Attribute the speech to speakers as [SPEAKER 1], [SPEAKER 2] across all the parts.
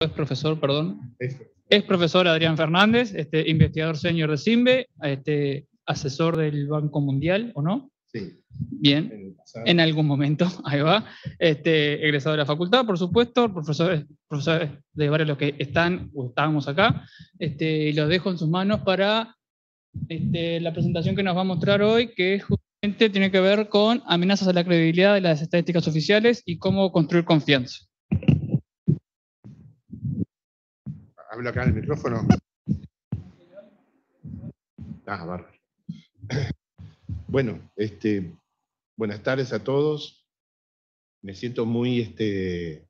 [SPEAKER 1] es profesor, perdón. Es profesor Adrián Fernández, este, investigador senior de CIMBE, este, asesor del Banco Mundial, ¿o no?
[SPEAKER 2] Sí.
[SPEAKER 1] Bien, en algún momento, ahí va. Este, egresado de la facultad, por supuesto, profesores, profesores de varios de los que están o estábamos acá, este, y los dejo en sus manos para este, la presentación que nos va a mostrar hoy, que justamente tiene que ver con amenazas a la credibilidad de las estadísticas oficiales y cómo construir confianza.
[SPEAKER 2] Hablo acá el micrófono. Ah, bárbaro. Bueno, este, buenas tardes a todos. Me siento muy, este,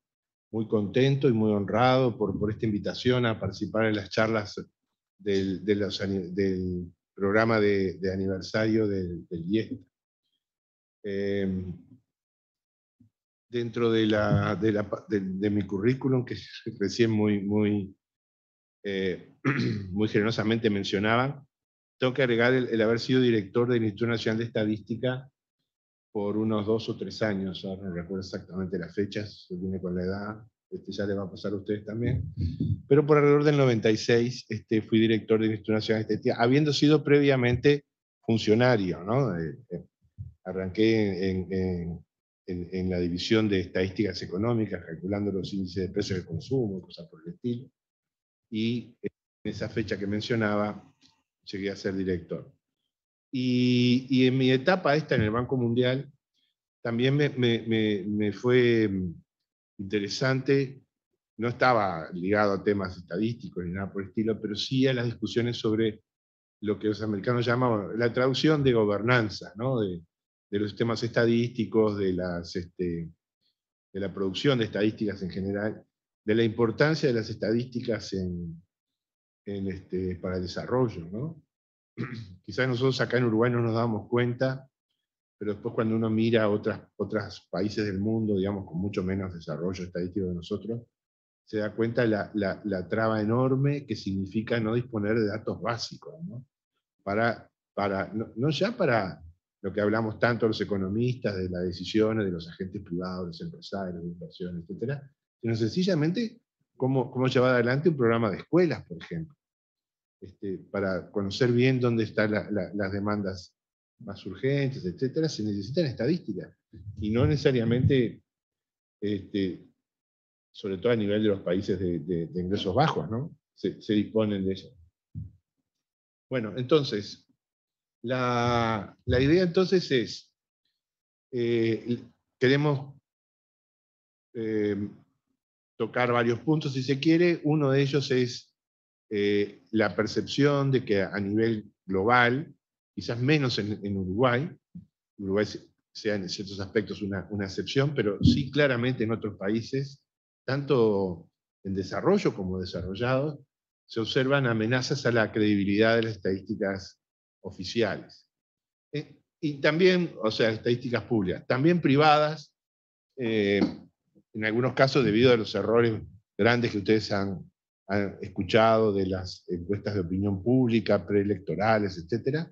[SPEAKER 2] muy contento y muy honrado por, por esta invitación a participar en las charlas del, del programa de, aniversario del, del em, dentro de, la, de, mi currículum, que recién muy, muy, eh, muy generosamente mencionaba, tengo que agregar el, haber sido director del Instituto Nacional de Estadística por unos dos o tres años, ahora no recuerdo exactamente las fechas, se viene con la edad, este ya le va a pasar a ustedes también, pero por alrededor del 96 este, fui director del Instituto Nacional de Estadística, habiendo sido previamente funcionario, ¿no? Eh, eh, arranqué en, en, la división de estadísticas económicas, calculando los índices de precios de consumo, cosas por el estilo, y en esa fecha que mencionaba, llegué a ser director. Y, y en mi etapa esta en el Banco Mundial, también me, me, me, fue interesante, no estaba ligado a temas estadísticos ni nada por el estilo, pero sí a las discusiones sobre lo que los americanos llaman la traducción de gobernanza, ¿no? de, de, los sistemas estadísticos, de, las, este, de la producción de estadísticas en general, de la importancia de las estadísticas en, este, para el desarrollo. ¿no? Quizás nosotros acá en Uruguay no nos damos cuenta, pero después cuando uno mira a otros países del mundo, digamos, con mucho menos desarrollo estadístico que nosotros, se da cuenta la, la, traba enorme que significa no disponer de datos básicos, ¿no? Para, para, no, ya para lo que hablamos tanto los economistas, de las decisiones de los agentes privados, los empresarios, de inversión, etc., sino sencillamente cómo, cómo llevar adelante un programa de escuelas, por ejemplo. Este, para conocer bien dónde están las demandas más urgentes, etcétera, se necesitan estadísticas. Y no necesariamente, este, sobre todo a nivel de los países de, ingresos bajos, ¿no? Se, disponen de ellas. Bueno, entonces, la, idea entonces es, eh, queremos eh, tocar varios puntos si se quiere. Uno de ellos es eh, la percepción de que a nivel global, quizás menos en, Uruguay, Uruguay sea en ciertos aspectos una, excepción, pero sí claramente en otros países, tanto en desarrollo como desarrollados, se observan amenazas a la credibilidad de las estadísticas oficiales. Eh, y también, o sea, estadísticas públicas, también privadas, eh, en algunos casos debido a los errores grandes que ustedes han, escuchado de las encuestas de opinión pública, preelectorales, etc.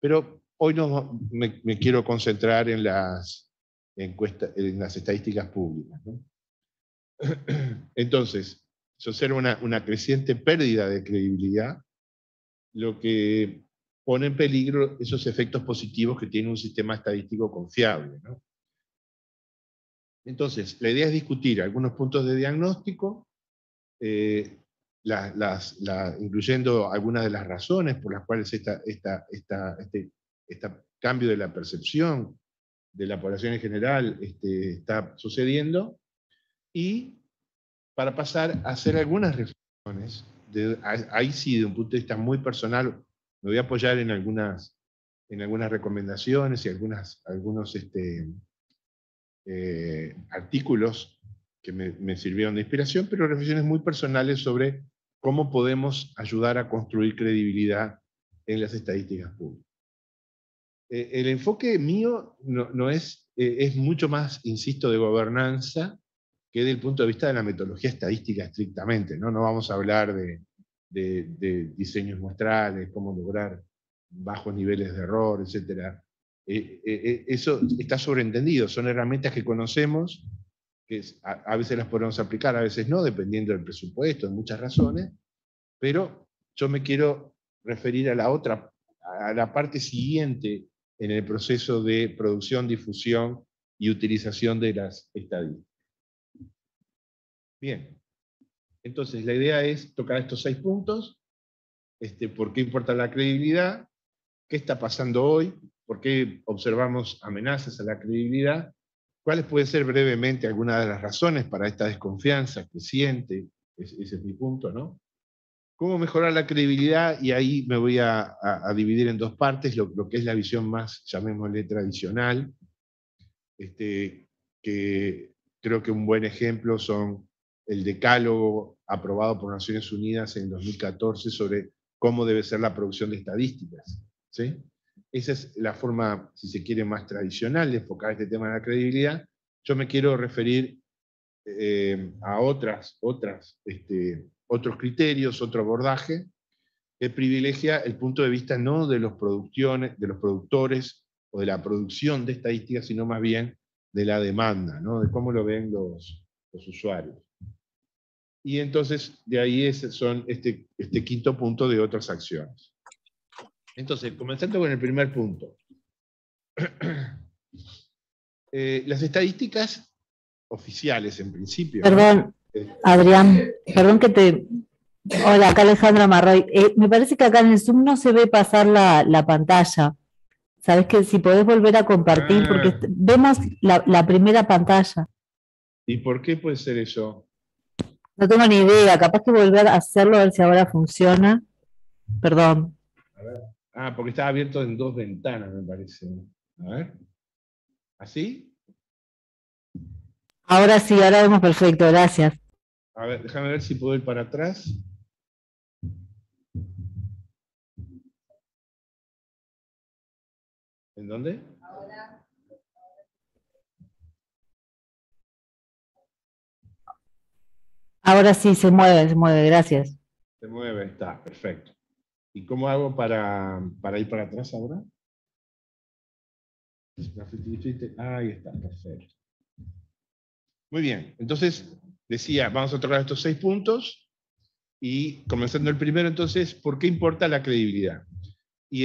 [SPEAKER 2] Pero hoy no, me, quiero concentrar en las, encuestas, en las estadísticas públicas. Entonces, se observa una, creciente pérdida de credibilidad, lo que pone en peligro esos efectos positivos que tiene un sistema estadístico confiable. Entonces, la idea es discutir algunos puntos de diagnóstico, eh, las, incluyendo algunas de las razones por las cuales esta, esta, este, este, cambio de la percepción de la población en general este, está sucediendo, y para pasar a hacer algunas reflexiones, de, ahí sí, de un punto de vista muy personal, me voy a apoyar en algunas, en algunas recomendaciones y algunas, algunos este, eh, artículos que me, sirvieron de inspiración, pero reflexiones muy personales sobre cómo podemos ayudar a construir credibilidad en las estadísticas públicas. Eh, el enfoque mío no, es, eh, es mucho más, insisto, de gobernanza que del punto de vista de la metodología estadística estrictamente. No, no vamos a hablar de, diseños muestrales, cómo lograr bajos niveles de error, etc. Eh, eso está sobreentendido, son herramientas que conocemos, que a, veces las podemos aplicar, a veces no, dependiendo del presupuesto, de muchas razones, pero yo me quiero referir a la otra, a la parte siguiente en el proceso de producción, difusión y utilización de las estadísticas. Bien, entonces la idea es tocar estos seis puntos, este, por qué importa la credibilidad, qué está pasando hoy, por qué observamos amenazas a la credibilidad ¿Cuáles pueden ser brevemente algunas de las razones para esta desconfianza creciente? Ese, ese es mi punto, ¿no? ¿Cómo mejorar la credibilidad? Y ahí me voy a, dividir en dos partes, lo, que es la visión más, llamémosle, tradicional, este, que creo que un buen ejemplo son el decálogo aprobado por Naciones Unidas en 2014 sobre cómo debe ser la producción de estadísticas. ¿sí? Esa es la forma, si se quiere, más tradicional de enfocar este tema de la credibilidad. Yo me quiero referir eh, a otras, otras, este, otros criterios, otro abordaje, que privilegia el punto de vista no de los, de los productores o de la producción de estadísticas, sino más bien de la demanda, ¿no? de cómo lo ven los, los usuarios. Y entonces, de ahí son este, este quinto punto de otras acciones. Entonces, comenzando con el primer punto. Eh, las estadísticas oficiales, en principio.
[SPEAKER 3] Perdón, eh, Adrián, perdón que te... Hola, acá Alejandra Marroy. Eh, me parece que acá en el Zoom no se ve pasar la, pantalla. Sabes que si podés volver a compartir, porque ah. vemos la, la, primera pantalla.
[SPEAKER 2] ¿Y por qué puede ser eso?
[SPEAKER 3] No tengo ni idea, capaz que volver a hacerlo a ver si ahora funciona. Perdón.
[SPEAKER 2] A ver. Ah, porque estaba abierto en dos ventanas, me parece. A ver. ¿Así?
[SPEAKER 3] Ahora sí, ahora vemos perfecto, gracias.
[SPEAKER 2] A ver, déjame ver si puedo ir para atrás. ¿En dónde? Ahora.
[SPEAKER 3] Ahora sí, se mueve, se mueve, gracias.
[SPEAKER 2] Se mueve, está, perfecto. ¿Y cómo hago para, ir para atrás ahora? Ahí está, perfecto. Muy bien, entonces decía, vamos a tocar estos seis puntos y comenzando el primero, entonces, ¿por qué importa la credibilidad? Y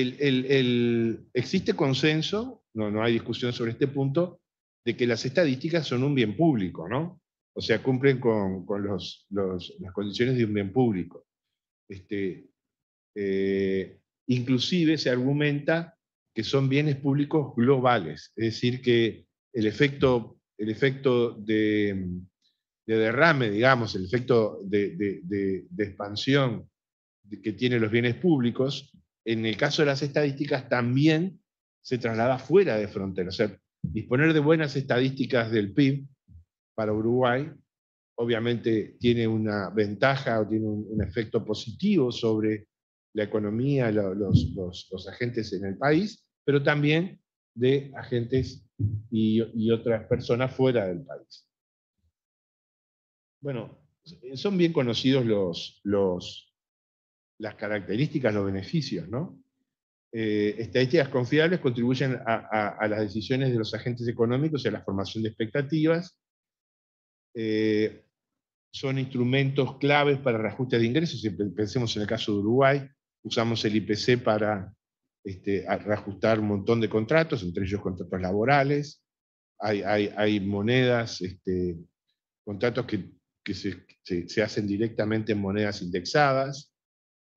[SPEAKER 2] existe consenso, no, no hay discusión sobre este punto, de que las estadísticas son un bien público, ¿no? O sea, cumplen con, las condiciones de un bien público. Este, eh, inclusive se argumenta que son bienes públicos globales, es decir, que el efecto, el efecto de, derrame, digamos, el efecto de, expansión que tienen los bienes públicos, en el caso de las estadísticas también se traslada fuera de fronteras. O sea, disponer de buenas estadísticas del PIB para Uruguay obviamente tiene una ventaja o tiene un efecto positivo sobre la economía, los, los, agentes en el país, pero también de agentes y, otras personas fuera del país. Bueno, son bien conocidos los, los, las características, los beneficios, ¿no? Eh, estadísticas confiables contribuyen a, las decisiones de los agentes económicos y a la formación de expectativas. Eh, son instrumentos claves para el reajuste de ingresos, si pensemos en el caso de Uruguay, usamos el IPC para este, reajustar un montón de contratos, entre ellos contratos laborales, hay, monedas, este, contratos que, se, hacen directamente en monedas indexadas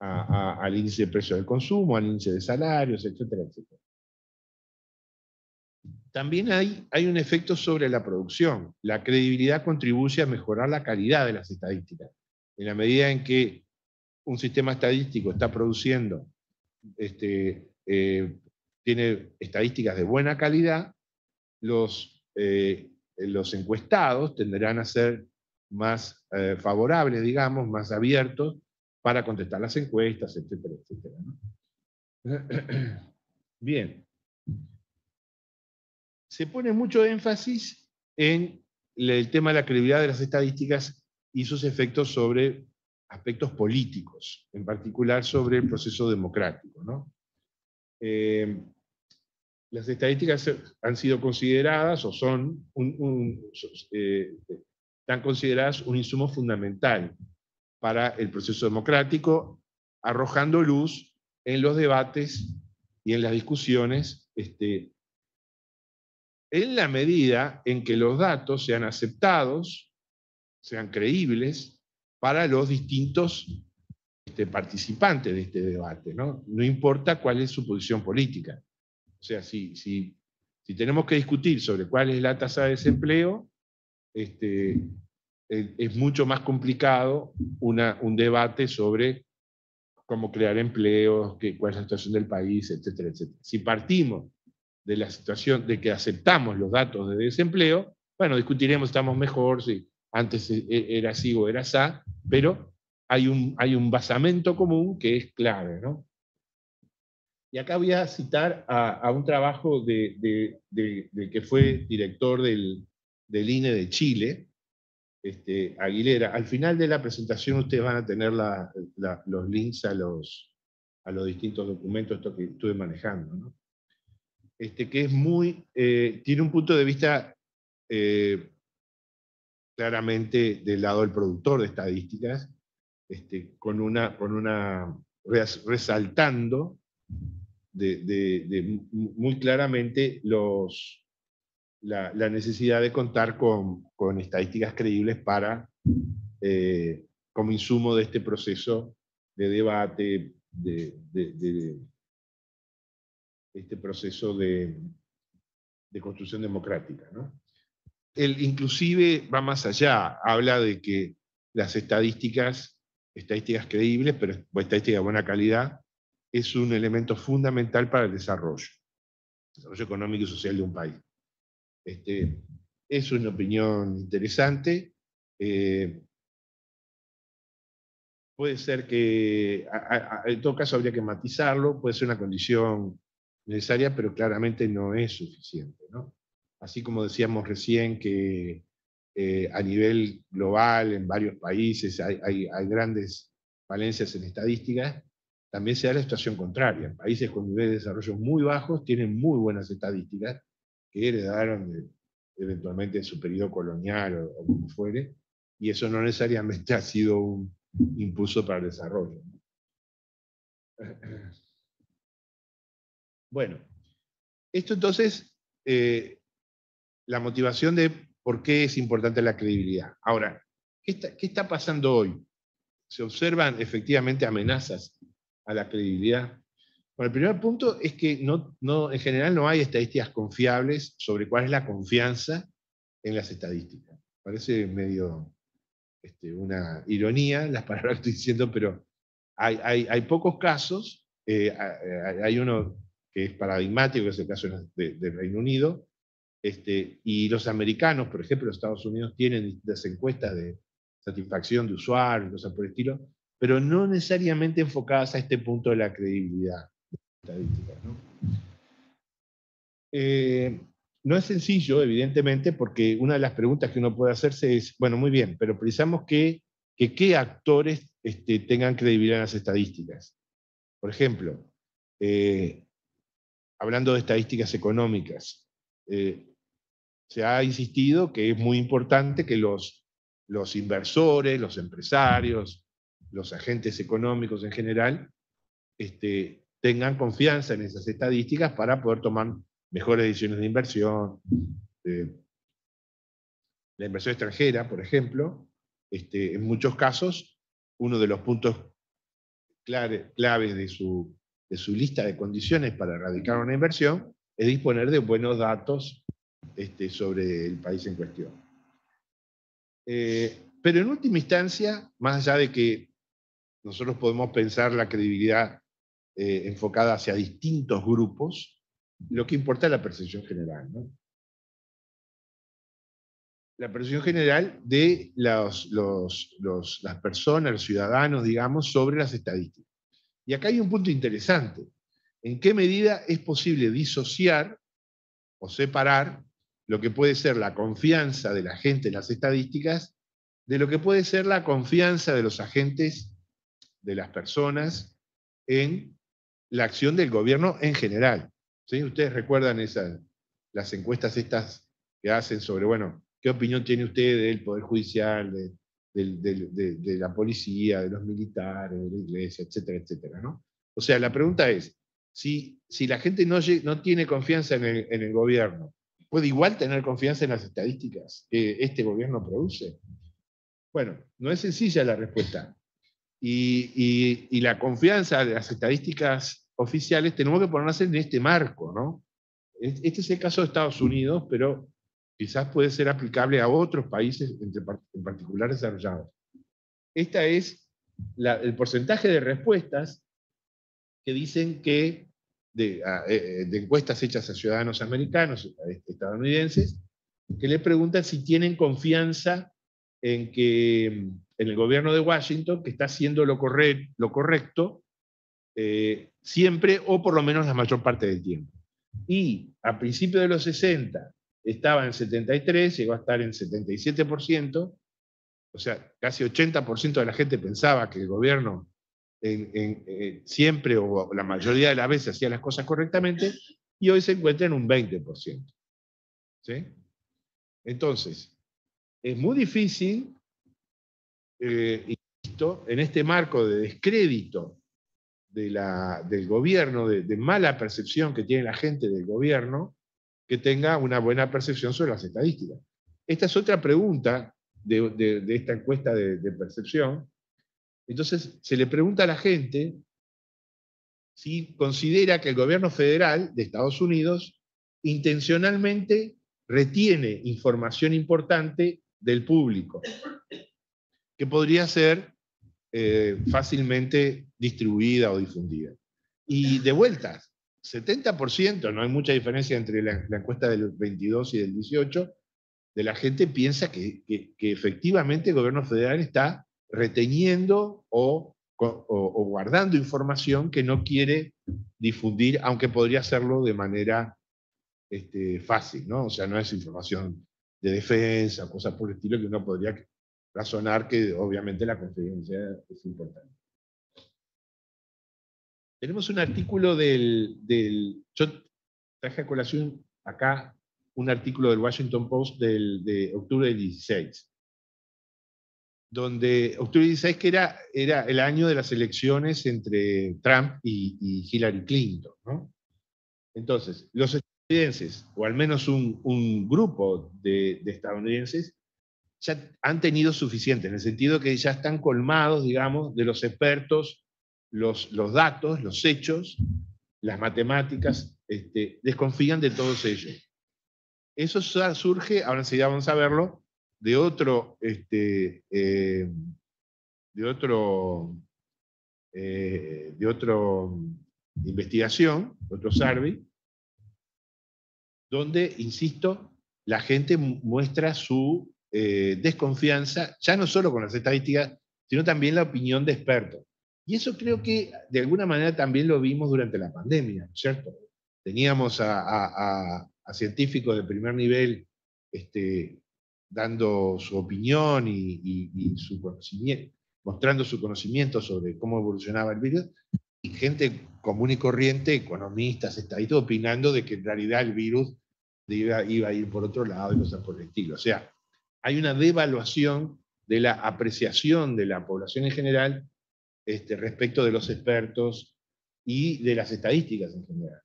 [SPEAKER 2] al índice de precio del consumo, al índice de salarios, etcétera, etcétera. También hay, hay un efecto sobre la producción. La credibilidad contribuye a mejorar la calidad de las estadísticas. En la medida en que un sistema estadístico está produciendo, este, eh, tiene estadísticas de buena calidad, los, eh, encuestados tendrán a ser más eh, favorables, digamos, más abiertos para contestar las encuestas, etcétera, etcétera. Bien. Se pone mucho énfasis en el tema de la credibilidad de las estadísticas y sus efectos sobre aspectos políticos, en particular sobre el proceso democrático. Eh, las estadísticas han sido consideradas o son eh, están consideradas un insumo fundamental para el proceso democrático, arrojando luz en los debates y en las discusiones, este, en la medida en que los datos sean aceptados, sean creíbles para los distintos este, participantes de este debate, ¿no? No importa cuál es su posición política. O sea, si, si, si tenemos que discutir sobre cuál es la tasa de desempleo, este, es mucho más complicado una, un debate sobre cómo crear empleos, qué, cuál es la situación del país, etcétera, etcétera. Si partimos de la situación de que aceptamos los datos de desempleo, bueno, discutiremos, estamos mejor, si antes e, e, era así o era así, pero hay un, hay un basamento común que es clave, ¿no? Y acá voy a citar a, un trabajo de, que fue director del, INE de Chile, este, Aguilera. Al final de la presentación ustedes van a tener los links a los, a los distintos documentos que estuve manejando. Este, que es muy, eh, tiene un punto de vista eh, claramente del lado del productor de estadísticas, este, con una, con una resaltando de, muy claramente los, la, necesidad de contar con, estadísticas creíbles para, eh, como insumo de este proceso de debate, de, este proceso de, construcción democrática. ¿no? Él inclusive va más allá, habla de que las estadísticas, estadísticas creíbles, pero estadísticas de buena calidad, es un elemento fundamental para el desarrollo, desarrollo económico y social de un país. Este, es una opinión interesante. Eh, puede ser que, en todo caso habría que matizarlo, puede ser una condición necesaria, pero claramente no es suficiente. Así como decíamos recién que eh, a nivel global, en varios países, hay, grandes falencias en estadísticas, también se da la situación contraria. Países con niveles de desarrollo muy bajos tienen muy buenas estadísticas que heredaron eventualmente en su periodo colonial o, como fuere, y eso no necesariamente ha sido un impulso para el desarrollo. Bueno, esto entonces, eh, la motivación de por qué es importante la credibilidad. Ahora, ¿qué está, ¿qué está pasando hoy? Se observan efectivamente amenazas a la credibilidad? Bueno, el primer punto es que no, no, en general no hay estadísticas confiables sobre cuál es la confianza en las estadísticas. Parece medio este, una ironía las palabras que estoy diciendo, pero hay, hay, hay pocos casos. Eh, hay uno que es paradigmático, que es el caso del Reino Unido, este, y los americanos, por ejemplo, los Estados Unidos, tienen distintas encuestas de satisfacción de usuarios, cosas por el estilo, pero no necesariamente enfocadas a este punto de la credibilidad estadística. ¿no? Eh, no es sencillo, evidentemente, porque una de las preguntas que uno puede hacerse es, bueno, muy bien, pero precisamos que, que qué actores este, tengan credibilidad en las estadísticas. Por ejemplo, eh, hablando de estadísticas económicas, eh, se ha insistido que es muy importante que los, los inversores, los empresarios, los agentes económicos en general este, tengan confianza en esas estadísticas para poder tomar mejores decisiones de inversión. la inversión extranjera, por ejemplo, este, en muchos casos, uno de los puntos claves de su, de su lista de condiciones para erradicar una inversión es disponer de buenos datos este, sobre el país en cuestión. Eh, pero en última instancia, más allá de que nosotros podemos pensar la credibilidad eh, enfocada hacia distintos grupos, lo que importa es la percepción general. La percepción general de las personas, los ciudadanos, digamos, sobre las estadísticas. Y acá hay un punto interesante. ¿En qué medida es posible disociar o separar lo que puede ser la confianza de la gente en las estadísticas de lo que puede ser la confianza de los agentes de las personas en la acción del gobierno en general. ¿Sí? Ustedes recuerdan esas, las encuestas estas que hacen sobre, bueno, ¿qué opinión tiene usted del Poder Judicial, de, la policía, de los militares, de la iglesia, etcétera, etcétera? ¿no? O sea, la pregunta es, si, si la gente no, no tiene confianza en el, en el gobierno, ¿puede igual tener confianza en las estadísticas que este gobierno produce? Bueno, no es sencilla la respuesta. Y, la confianza de las estadísticas oficiales tenemos que ponerlas en este marco, ¿no? Este es el caso de Estados Unidos, pero quizás puede ser aplicable a otros países, en particular desarrollados. Este es el porcentaje de respuestas que dicen que, de, eh, de, encuestas hechas a ciudadanos americanos, estadounidenses, que le preguntan si tienen confianza en que en el gobierno de Washington, que está haciendo lo, lo correcto eh, siempre o por lo menos la mayor parte del tiempo. Y a principios de los 60 estaba en 73, llegó a estar en 77%, o sea, casi 80% de la gente pensaba que el gobierno eh, siempre o la mayoría de las veces hacía las cosas correctamente, y hoy se encuentra en un 20%. ¿sí? Entonces, es muy difícil, eh, en este marco de descrédito del gobierno, de, mala percepción que tiene la gente del gobierno, que tenga una buena percepción sobre las estadísticas. Esta es otra pregunta de, esta encuesta de, percepción. Entonces, se le pregunta a la gente si considera que el gobierno federal de Estados Unidos intencionalmente retiene información importante del público, que podría ser eh, fácilmente distribuida o difundida. Y de vueltas, 70%, no hay mucha diferencia entre la, encuesta del 22 y del 18, de la gente piensa que, efectivamente el gobierno federal está reteniendo o, guardando información que no quiere difundir, aunque podría hacerlo de manera este, fácil, ¿no? O sea, no es información de defensa, cosas por el estilo que uno podría razonar que obviamente la confidencia es importante. Tenemos un artículo del, del, yo traje a colación acá un artículo del Washington Post del, de octubre del 16, donde del 16 que era, era el año de las elecciones entre Trump y, Hillary Clinton. ¿no? Entonces, los estadounidenses, o al menos un, grupo de, estadounidenses, ya han tenido suficiente, en el sentido que ya están colmados, digamos, de los expertos los, datos, los hechos, las matemáticas, este, desconfían de todos ellos. Eso surge, ahora enseguida vamos a verlo, de otro, este, eh, de otro, eh, de otro investigación, otro survey, donde, insisto, la gente muestra su eh, desconfianza, ya no solo con las estadísticas, sino también la opinión de expertos. Y eso creo que de alguna manera también lo vimos durante la pandemia, ¿cierto? Teníamos a, científicos de primer nivel este, dando su opinión y, mostrando su conocimiento sobre cómo evolucionaba el virus, y gente común y corriente, economistas, estadistas, opinando de que en realidad el virus iba, a ir por otro lado y cosas por el estilo. O sea, hay una devaluación de la apreciación de la población en general este, respecto de los expertos y de las estadísticas en general.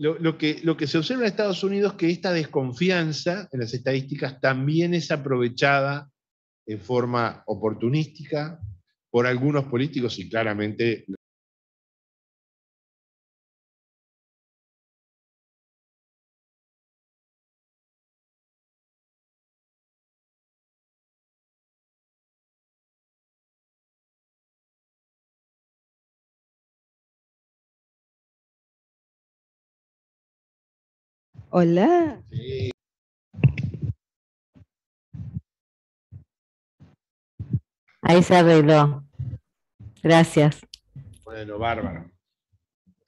[SPEAKER 2] Lo, que, lo que se observa en Estados Unidos es que esta desconfianza en las estadísticas también es aprovechada en forma oportunística por algunos políticos y claramente
[SPEAKER 3] Hola. Ahí se arregló. Gracias.
[SPEAKER 2] Bueno, bárbaro.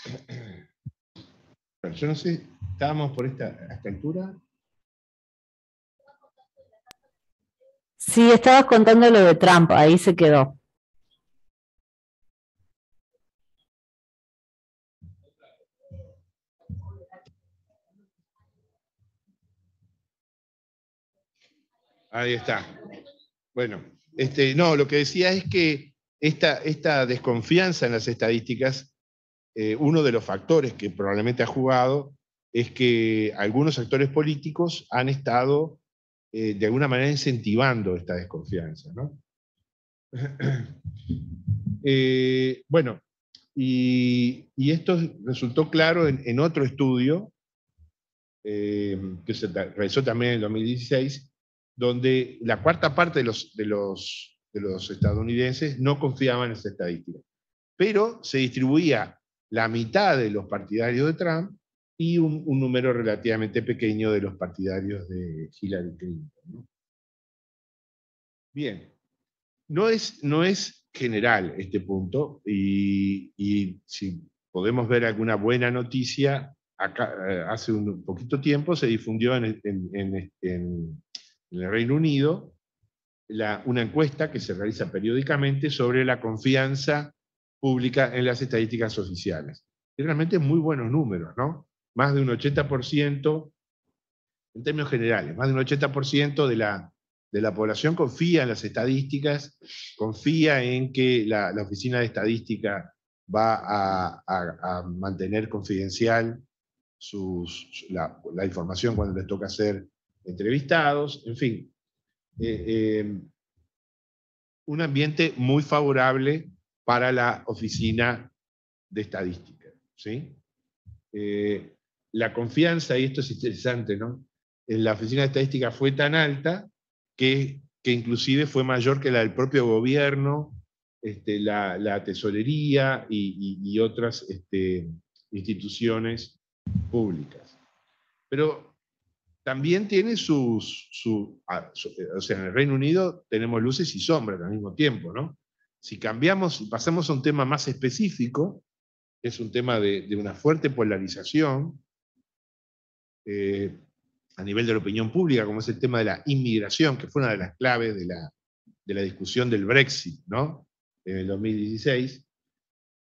[SPEAKER 2] yo no sé, estábamos por esta, esta altura.
[SPEAKER 3] Sí, estabas contando lo de Trump, ahí se quedó.
[SPEAKER 2] Ahí está. Bueno, este, no, lo que decía es que esta, esta desconfianza en las estadísticas, eh, uno de los factores que probablemente ha jugado es que algunos actores políticos han estado eh, de alguna manera incentivando esta desconfianza. ¿no? Eh, bueno, y, esto resultó claro en, otro estudio que se realizó también en el 2016, donde la cuarta parte de los, de los, de los estadounidenses no confiaban en esa estadística. Pero se distribuía la mitad de los partidarios de Trump y un, número relativamente pequeño de los partidarios de Hillary Clinton. Bien, no es, no es general este punto y, si podemos ver alguna buena noticia, eh, hace un poquito tiempo se difundió en el Reino Unido una encuesta que se realiza periódicamente sobre la confianza pública en las estadísticas oficiales. Y realmente muy buenos números, ¿no? Más de un 80%, en términos generales, más de un 80% de la, de la población confía en las estadísticas, confía en que la, Oficina de Estadística va a, mantener confidencial la, la, información cuando les toca hacer entrevistados, en fin. Eh, eh, un ambiente muy favorable para la oficina de estadística. ¿sí? Eh, la confianza, y esto es interesante, ¿no? En la oficina de estadística fue tan alta que, que inclusive fue mayor que la del propio gobierno, este, la, tesorería y, otras este, instituciones públicas. Pero también tiene sus, ah, eh, o sea, en el Reino Unido tenemos luces y sombras al mismo tiempo, ¿no? Si cambiamos y pasamos a un tema más específico, es un tema de, una fuerte polarización eh, a nivel de la opinión pública, como es el tema de la inmigración, que fue una de las claves de la, discusión del Brexit, ¿no? En el 2016,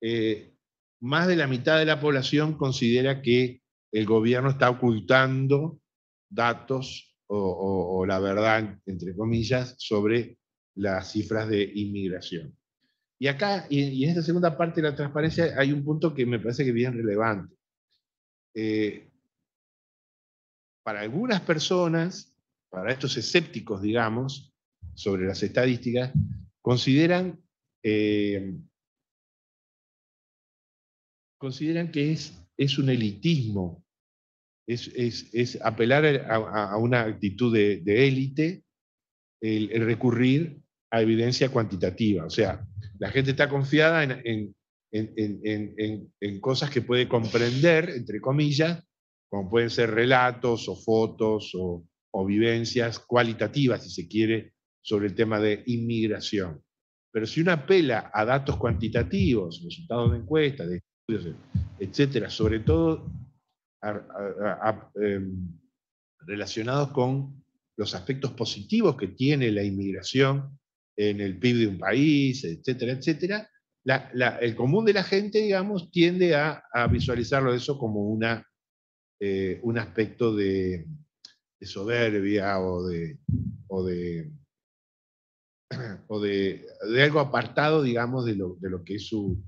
[SPEAKER 2] eh, más de la mitad de la población considera que el gobierno está ocultando datos o, la verdad, entre comillas, sobre las cifras de inmigración. Y acá, y, en esta segunda parte de la transparencia, hay un punto que me parece que es bien relevante. Eh, para algunas personas, para estos escépticos, digamos, sobre las estadísticas, consideran, eh, consideran que es, es un elitismo es, apelar a, una actitud de élite, el, recurrir a evidencia cuantitativa. O sea, la gente está confiada en, cosas que puede comprender, entre comillas, como pueden ser relatos o fotos o, vivencias cualitativas, si se quiere, sobre el tema de inmigración. Pero si uno apela a datos cuantitativos, resultados de encuestas, de estudios, etcétera, sobre todo Em, relacionados con los aspectos positivos que tiene la inmigración en el PIB de un país, etcétera, etcétera, el común de la gente, digamos, tiende a, visualizarlo eso como una, eh, un aspecto de, soberbia o de, o de, o de, algo apartado, digamos, de lo, de lo que es su,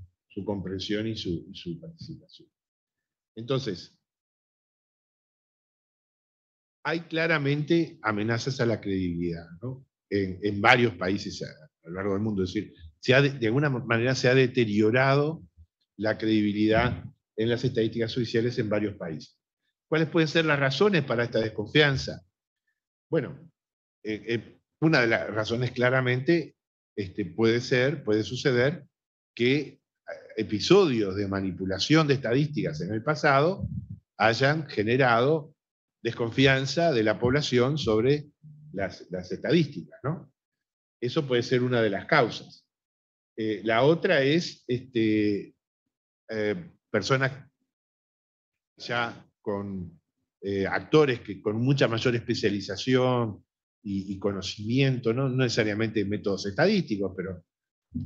[SPEAKER 2] comprensión y su, y su participación. Entonces, hay claramente amenazas a la credibilidad en, varios países a, lo largo del mundo. Es decir, de, alguna manera se ha deteriorado la credibilidad en las estadísticas oficiales en varios países. ¿Cuáles pueden ser las razones para esta desconfianza? Bueno, eh, eh, una de las razones claramente este, puede ser, puede suceder que eh, episodios de manipulación de estadísticas en el pasado hayan generado desconfianza de la población sobre las, estadísticas. ¿no? Eso puede ser una de las causas. Eh, la otra es este, eh, personas ya con eh, actores que con mucha mayor especialización y, conocimiento, ¿no? necesariamente métodos estadísticos, pero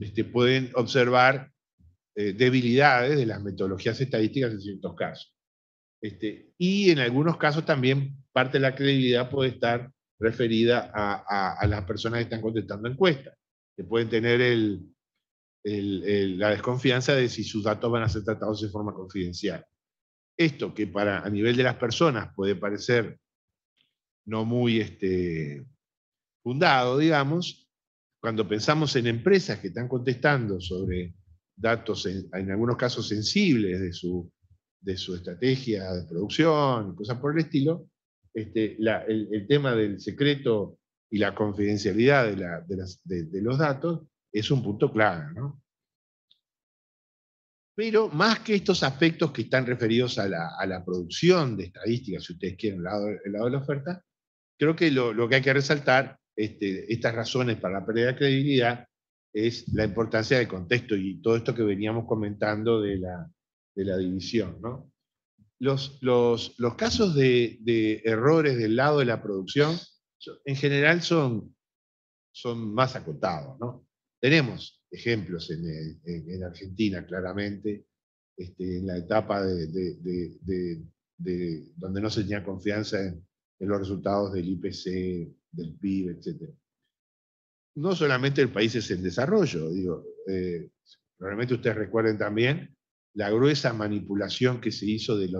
[SPEAKER 2] este, pueden observar debilidades de las metodologías estadísticas en ciertos casos. Este, y en algunos casos también parte de la credibilidad puede estar referida a, las personas que están contestando encuestas, que pueden tener la desconfianza de si sus datos van a ser tratados de forma confidencial. Esto que para a nivel de las personas puede parecer no muy este, fundado, digamos, cuando pensamos en empresas que están contestando sobre datos, en, algunos casos sensibles de su, de su estrategia de producción, cosas por el estilo, este, el, tema del secreto y la confidencialidad de, los datos es un punto clave. Pero más que estos aspectos que están referidos a la, producción de estadísticas, si ustedes quieren, el lado, el lado de la oferta, creo que lo, que hay que resaltar, este, estas razones para la pérdida de credibilidad, es la importancia del contexto y todo esto que veníamos comentando de la, división. ¿no? los, los, casos de, errores del lado de la producción en general son, más acotados. Tenemos ejemplos en, en, Argentina, claramente, este, en la etapa de, de, donde no se tenía confianza en, los resultados del IPC, del PIB, etc. No solamente el país es en desarrollo, digo, eh, probablemente ustedes recuerden también la gruesa manipulación que se hizo de,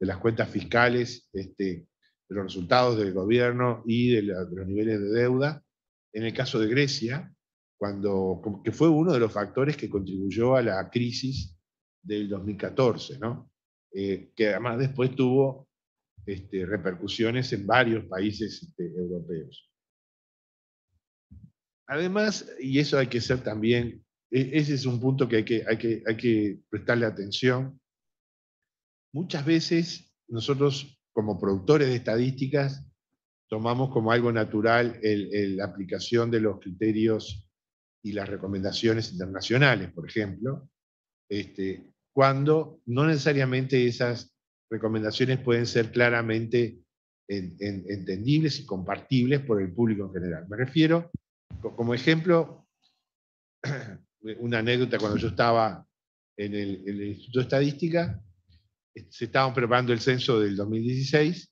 [SPEAKER 2] las cuentas fiscales, este, de los resultados del gobierno y de, los niveles de deuda. En el caso de Grecia, cuando, que fue uno de los factores que contribuyó a la crisis del 2014, eh, que además después tuvo este, repercusiones en varios países este, europeos. Además, y eso hay que ser también ese es un punto que hay que, hay que, hay que prestarle atención. Muchas veces nosotros, como productores de estadísticas, tomamos como algo natural la aplicación de los criterios y las recomendaciones internacionales, por ejemplo, este, cuando no necesariamente esas recomendaciones pueden ser claramente entendibles y compartibles por el público en general. Me refiero, como ejemplo, una anécdota cuando yo estaba en el, Instituto de Estadística, se estaban preparando el censo del 2016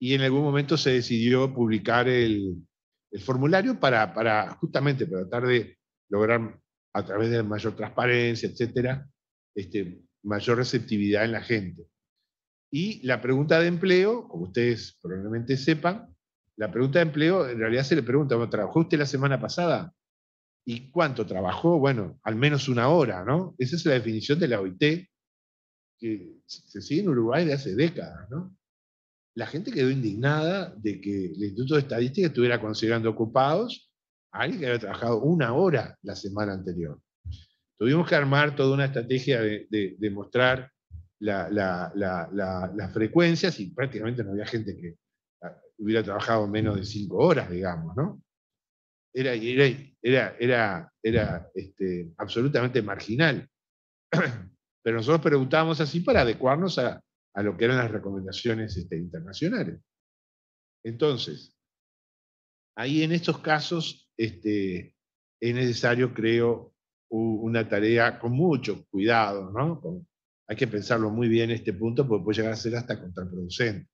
[SPEAKER 2] y en algún momento se decidió publicar el, formulario para, para, justamente para tratar de lograr a través de mayor transparencia, etcétera, este, mayor receptividad en la gente. Y la pregunta de empleo, como ustedes probablemente sepan, la pregunta de empleo en realidad se le pregunta, ¿trabajó usted la semana pasada? ¿Y cuánto trabajó? Bueno, al menos una hora, ¿no? Esa es la definición de la OIT, que se sigue en Uruguay de hace décadas, ¿no? La gente quedó indignada de que el Instituto de Estadística estuviera considerando ocupados a alguien que había trabajado una hora la semana anterior. Tuvimos que armar toda una estrategia de, mostrar las frecuencias y prácticamente no había gente que ah, hubiera trabajado menos de cinco horas, digamos, ¿no? Era, era, era, era este, absolutamente marginal. Pero nosotros preguntábamos así para adecuarnos a, lo que eran las recomendaciones este, internacionales. Entonces, ahí en estos casos este, es necesario, creo, una tarea con mucho cuidado, ¿no? hay que pensarlo muy bien en este punto porque puede llegar a ser hasta contraproducente.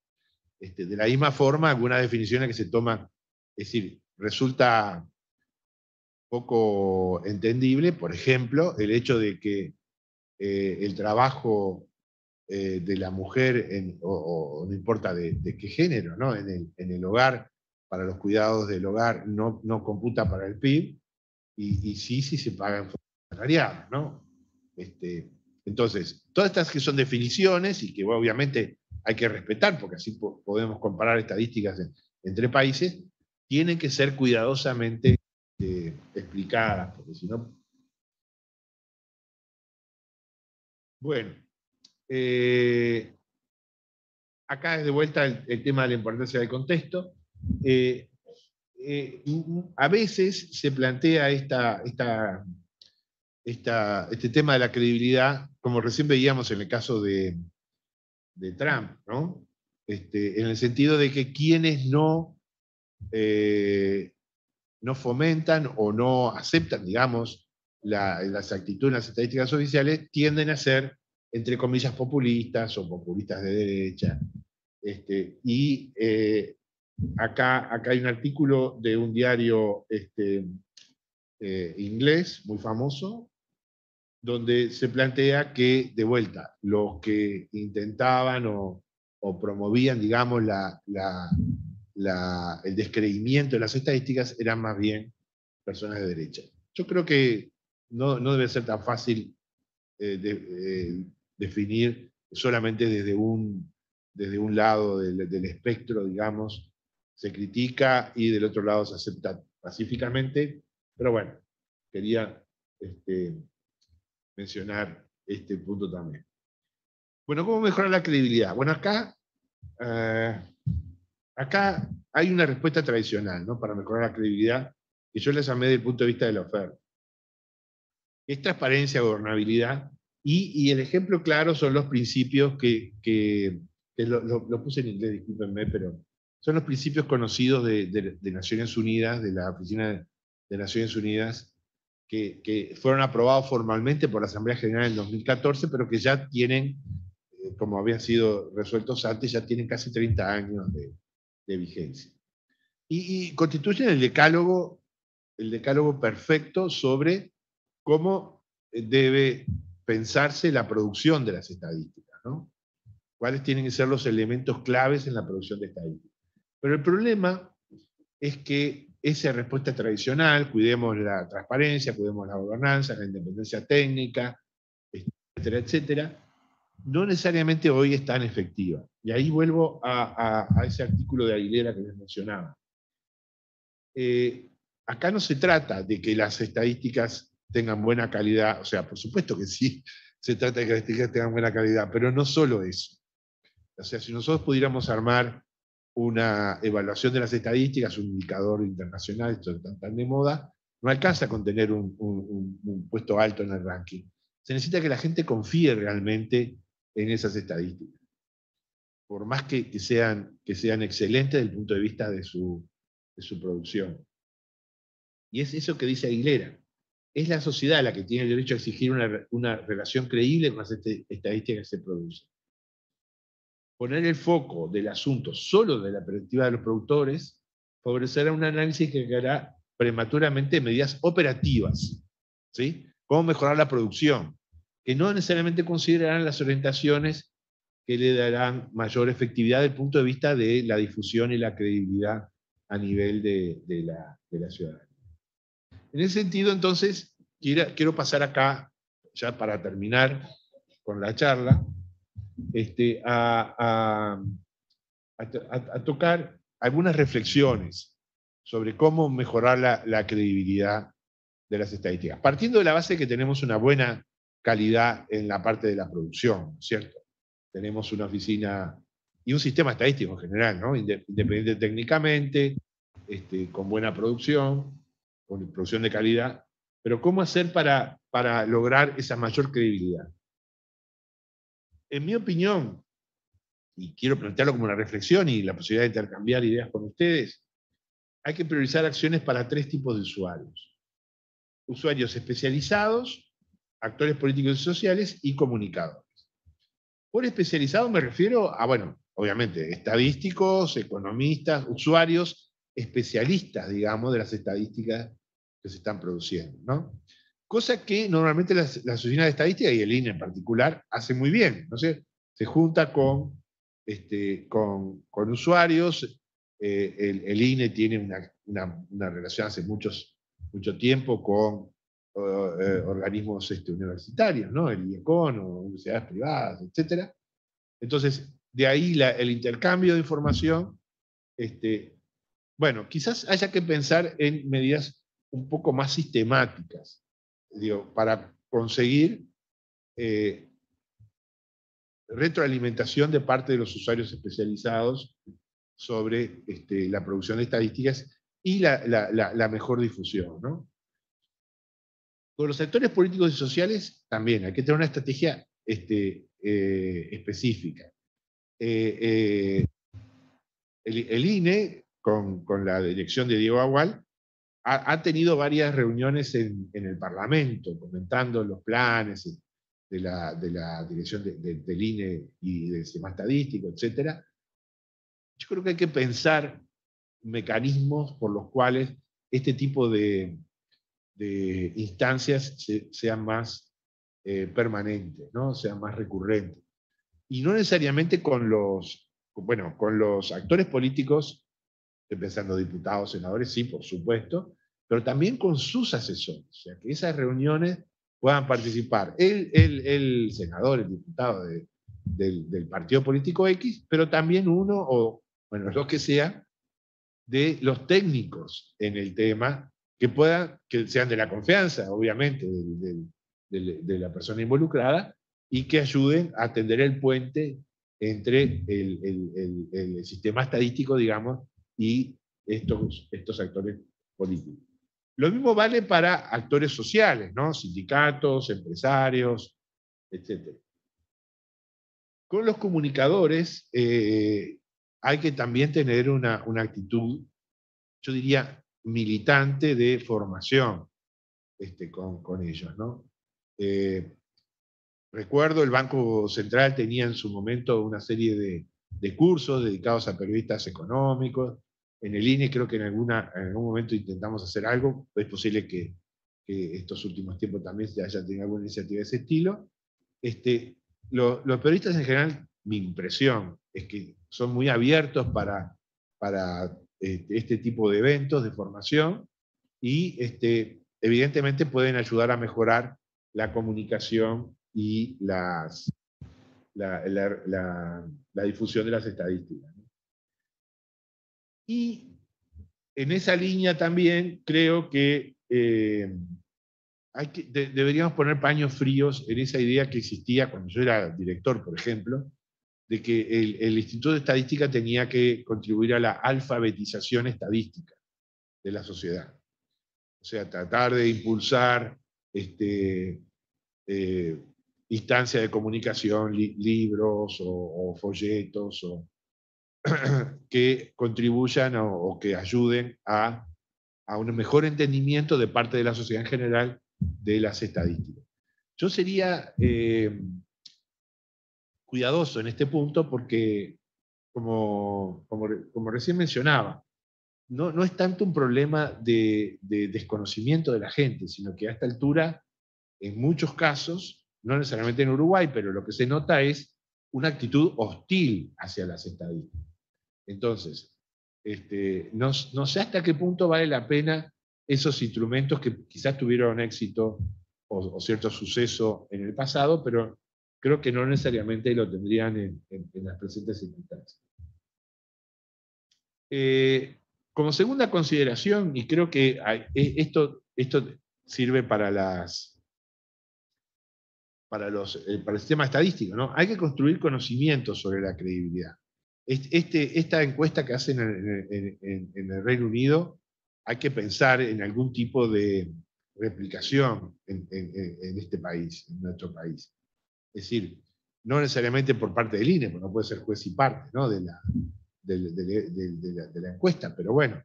[SPEAKER 2] Este, de la misma forma, algunas definiciones que se toman, es decir, resulta poco entendible, por ejemplo, el hecho de que eh, el trabajo eh, de la mujer, o, no importa de, qué género, ¿no? en, el, hogar, para los cuidados del hogar, no, no computa para el PIB, y, sí, sí se paga en forma salarial. ¿no? Este, entonces, todas estas que son definiciones y que obviamente hay que respetar, porque así podemos comparar estadísticas entre países, tienen que ser cuidadosamente eh, explicadas, porque si no... Bueno, eh, acá es de vuelta el, tema de la importancia del contexto. Eh, a veces se plantea esta, esta, este tema de la credibilidad, como recién veíamos en el caso de, de Trump, ¿no? Este, en el sentido de que quienes no no fomentan o no aceptan, digamos, las actitudes, las estadísticas oficiales, tienden a ser, entre comillas, populistas o populistas de derecha. Este, y eh, acá, acá hay un artículo de un diario este, eh, inglés muy famoso, donde se plantea que, de vuelta, los que intentaban o, promovían, digamos, la, el descreimiento de las estadísticas eran más bien personas de derecha. Yo creo que no, debe ser tan fácil eh, eh, definir solamente desde un, desde un lado del, del, espectro, digamos, se critica y del otro lado se acepta pacíficamente, pero bueno, quería este, mencionar este punto también. Bueno, ¿cómo mejorar la credibilidad? Bueno, acá, eh, acá hay una respuesta tradicional ¿no? para mejorar la credibilidad que yo les llamé desde el punto de vista de la oferta. Es transparencia, gobernabilidad, y, el ejemplo claro son los principios que, que, lo, puse en inglés, discúlpenme, pero son los principios conocidos de, Naciones Unidas, de la Oficina de Naciones Unidas, que, fueron aprobados formalmente por la Asamblea General en 2014, pero que ya tienen, eh, como habían sido resueltos antes, ya tienen casi 30 años de, vigencia. Y, constituyen el decálogo, el decálogo perfecto sobre cómo debe pensarse la producción de las estadísticas, ¿no? cuáles tienen que ser los elementos claves en la producción de estadísticas. Pero el problema es que esa respuesta tradicional, cuidemos la transparencia, cuidemos la gobernanza, la independencia técnica, etcétera, etcétera, no necesariamente hoy es tan efectiva. Y ahí vuelvo a, ese artículo de Aguilera que les mencionaba. Eh, acá no se trata de que las estadísticas tengan buena calidad, o sea, por supuesto que sí, se trata de que las estadísticas tengan buena calidad, pero no solo eso. O sea, si nosotros pudiéramos armar una evaluación de las estadísticas, un indicador internacional, esto está tan de moda, no alcanza con tener un, puesto alto en el ranking. Se necesita que la gente confíe realmente en esas estadísticas. Por más que, sean, que sean excelentes desde el punto de vista de su, producción. Y es eso que dice Aguilera. Es la sociedad la que tiene el derecho a exigir una, una relación creíble con las estadísticas que se producen poner el foco del asunto solo de la perspectiva de los productores favorecerá un análisis que hará prematuramente medidas operativas. ¿sí? Cómo mejorar la producción, que no necesariamente considerarán las orientaciones que le darán mayor efectividad desde el punto de vista de la difusión y la credibilidad a nivel de, la, de ciudadanía. En ese sentido, entonces, quiero, quiero pasar acá, ya para terminar con la charla, este, a, tocar algunas reflexiones sobre cómo mejorar la, credibilidad de las estadísticas. Partiendo de la base de que tenemos una buena calidad en la parte de la producción, ¿cierto? Tenemos una oficina y un sistema estadístico en general. Independiente técnicamente, este, con buena producción, con producción de calidad, pero ¿cómo hacer para, para lograr esa mayor credibilidad? en mi opinión, y quiero plantearlo como una reflexión y la posibilidad de intercambiar ideas con ustedes, hay que priorizar acciones para tres tipos de usuarios. Usuarios especializados, actores políticos y sociales y comunicadores. Por especializados me refiero a, bueno, obviamente, estadísticos, economistas, usuarios especialistas, digamos, de las estadísticas que se están produciendo, ¿no? cosa que normalmente la Asociación de Estadística y el INE en particular hace muy bien. ¿no sé? Se junta con, este, con, usuarios, eh, el, INE tiene una, relación hace muchos, mucho tiempo con eh, organismos este, universitarios, ¿no? el IECON o universidades privadas, etc. Entonces, de ahí el intercambio de información. Este, bueno, quizás haya que pensar en medidas un poco más sistemáticas para conseguir eh, retroalimentación de parte de los usuarios especializados sobre este, la producción de estadísticas y la, mejor difusión. Con los sectores políticos y sociales también hay que tener una estrategia este, eh, específica. Eh, el, INE, con, con, la dirección de Diego Agual, ha, tenido varias reuniones en, el Parlamento comentando los planes de la, dirección del INE y del sistema estadístico, etc. Yo creo que hay que pensar mecanismos por los cuales este tipo de, instancias sean más eh, permanentes, ¿no? sean más recurrentes. Y no necesariamente con los, bueno, con los actores políticos, empezando diputados, senadores, sí, por supuesto, pero también con sus asesores, o sea, que esas reuniones puedan participar el, el, senador, el diputado del, partido político X, pero también uno, o bueno, lo que sea, de los técnicos en el tema, que puedan, que sean de la confianza, obviamente, de, la persona involucrada, y que ayuden a tender el puente entre el, sistema estadístico, digamos, y estos, estos actores políticos. Lo mismo vale para actores sociales, ¿no? sindicatos, empresarios, etc. Con los comunicadores eh, hay que también tener una, actitud, yo diría, militante de formación este, con, ellos. ¿no? Eh, recuerdo el Banco Central tenía en su momento una serie de, de cursos dedicados a periodistas económicos, en el INE creo que en, alguna, en algún momento intentamos hacer algo, es posible que, estos últimos tiempos también se haya tenido alguna iniciativa de ese estilo. Este, los periodistas en general, mi impresión es que son muy abiertos para, para este, este tipo de eventos de formación y este, evidentemente pueden ayudar a mejorar la comunicación y la, la difusión de las estadísticas. Y en esa línea también creo que, eh, hay que deberíamos poner paños fríos en esa idea que existía cuando yo era director, por ejemplo, de que el, Instituto de Estadística tenía que contribuir a la alfabetización estadística de la sociedad. O sea, tratar de impulsar este, eh, instancias de comunicación, libros o, o folletos o, que contribuyan o, que ayuden a, un mejor entendimiento de parte de la sociedad en general de las estadísticas. Yo sería eh, cuidadoso en este punto porque, como, como, recién mencionaba, no, no, es tanto un problema de, de, desconocimiento de la gente, sino que a esta altura, en muchos casos, no necesariamente en Uruguay, pero lo que se nota es una actitud hostil hacia las estadísticas. Entonces, este, no, sé hasta qué punto vale la pena esos instrumentos que quizás tuvieron éxito o, cierto suceso en el pasado, pero creo que no necesariamente lo tendrían en, las presentes circunstancias. Eh, como segunda consideración, y creo que e, esto, esto sirve para las para, los, eh, para el sistema estadístico, ¿no? Hay que construir conocimientos sobre la credibilidad. Este, esta encuesta que hacen en, el Reino Unido, hay que pensar en algún tipo de replicación en, este país, en nuestro país. Es decir, no necesariamente por parte del INE, porque no puede ser juez y parte de, la, de, la, encuesta, pero bueno,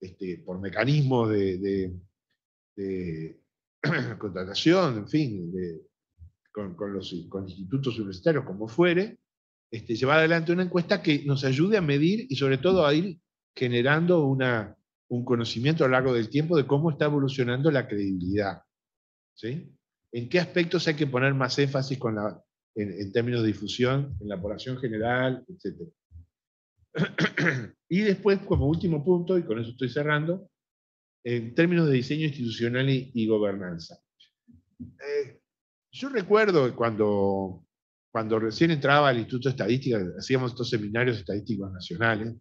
[SPEAKER 2] este, por mecanismos de, contratación, en fin, con, los con institutos universitarios, como fuere, este, llevar adelante una encuesta que nos ayude a medir y sobre todo a ir generando una, un conocimiento a lo largo del tiempo de cómo está evolucionando la credibilidad. ¿sí? ¿En qué aspectos hay que poner más énfasis con la, en, términos de difusión, en la población general, etcétera? y después, como último punto, y con eso estoy cerrando, en términos de diseño institucional y, gobernanza. Eh, yo recuerdo cuando cuando recién entraba al Instituto de Estadística, hacíamos estos seminarios estadísticos nacionales,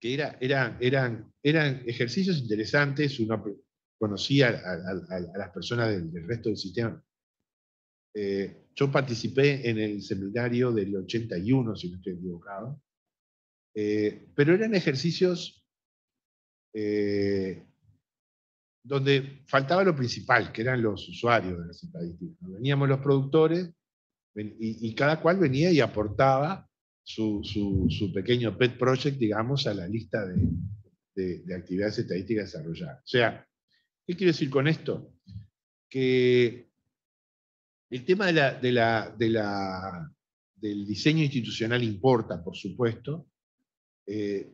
[SPEAKER 2] que era, eran, eran ejercicios interesantes, uno conocía a, las personas del, resto del sistema. Eh, yo participé en el seminario del 81, si no estoy equivocado, eh, pero eran ejercicios eh, donde faltaba lo principal, que eran los usuarios de las estadísticas. Veníamos los productores y, cada cual venía y aportaba su, pequeño pet project, digamos, a la lista de, actividades estadísticas desarrolladas. O sea, ¿qué quiero decir con esto? Que el tema de del diseño institucional importa, por supuesto, eh,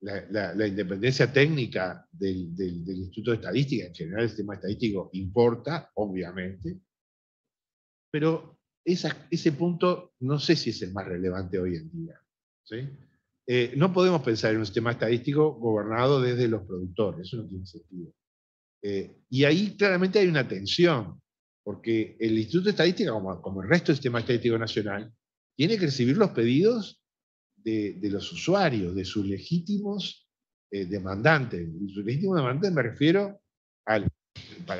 [SPEAKER 2] la, independencia técnica del, Instituto de Estadística, en general el sistema estadístico importa, obviamente, pero ese punto no sé si es el más relevante hoy en día. Eh, no podemos pensar en un sistema estadístico gobernado desde los productores, eso no tiene sentido. Eh, y ahí claramente hay una tensión, porque el Instituto de Estadística, como, como el resto del sistema estadístico nacional, tiene que recibir los pedidos de, los usuarios, de sus legítimos eh, demandantes. Y sus legítimos demandantes me refiero al,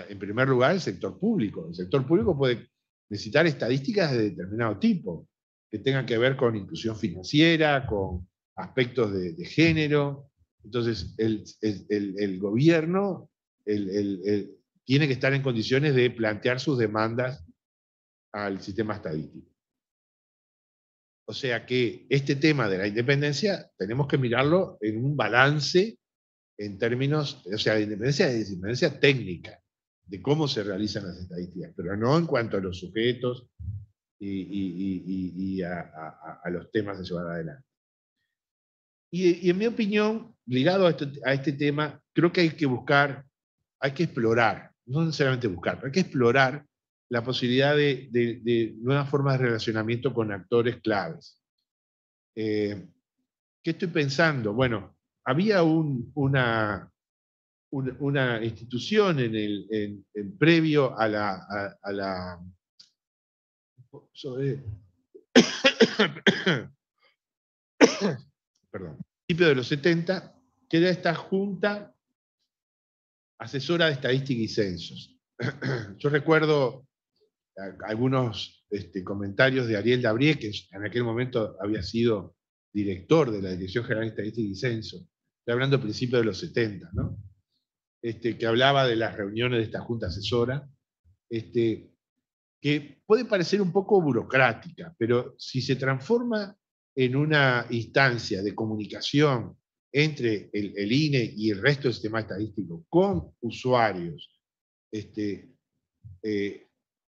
[SPEAKER 2] en primer lugar, al sector público. El sector público puede necesitar estadísticas de determinado tipo, que tengan que ver con inclusión financiera, con aspectos de, género. Entonces, el, el gobierno tiene que estar en condiciones de plantear sus demandas al sistema estadístico. O sea que este tema de la independencia tenemos que mirarlo en un balance en términos, o sea, de independencia de independencia técnica, de cómo se realizan las estadísticas, pero no en cuanto a los sujetos y, a, los temas de llevar adelante. Y, en mi opinión, ligado a este, a este tema, creo que hay que buscar, hay que explorar, no necesariamente buscar, hay que explorar la posibilidad de, nuevas formas de relacionamiento con actores claves. Eh, ¿Qué estoy pensando? Bueno, había una, institución en el previo a la... A, la perdón, principio de los 70, que era esta Junta Asesora de Estadística y Censos. Yo recuerdo algunos este, comentarios de Ariel Dabrie, que en aquel momento había sido director de la Dirección General de Estadística y Censo, estoy hablando a principios de los 70, ¿no? Este, que hablaba de las reuniones de esta junta asesora, este, que puede parecer un poco burocrática, pero si se transforma en una instancia de comunicación entre el, INE y el resto del sistema estadístico con usuarios, este, eh,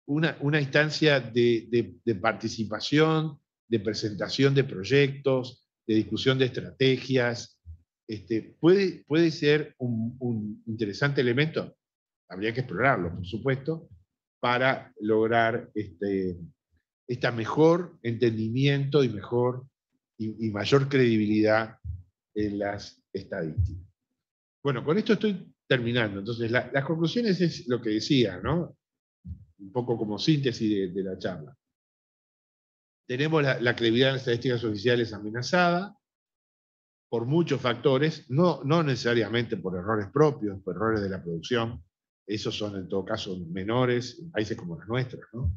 [SPEAKER 2] una, instancia de, participación, de presentación de proyectos, de discusión de estrategias. Este, puede, ser un, interesante elemento, habría que explorarlo, por supuesto, para lograr este, esta mejor entendimiento y mejor y, mayor credibilidad en las estadísticas. Bueno, con esto estoy terminando. Entonces, las conclusiones es lo que decía, ¿no? un poco como síntesis de, la charla. Tenemos la, credibilidad en las estadísticas oficiales amenazada por muchos factores, no, no necesariamente por errores propios, por errores de la producción, esos son en todo caso menores en países como los nuestros, ¿no?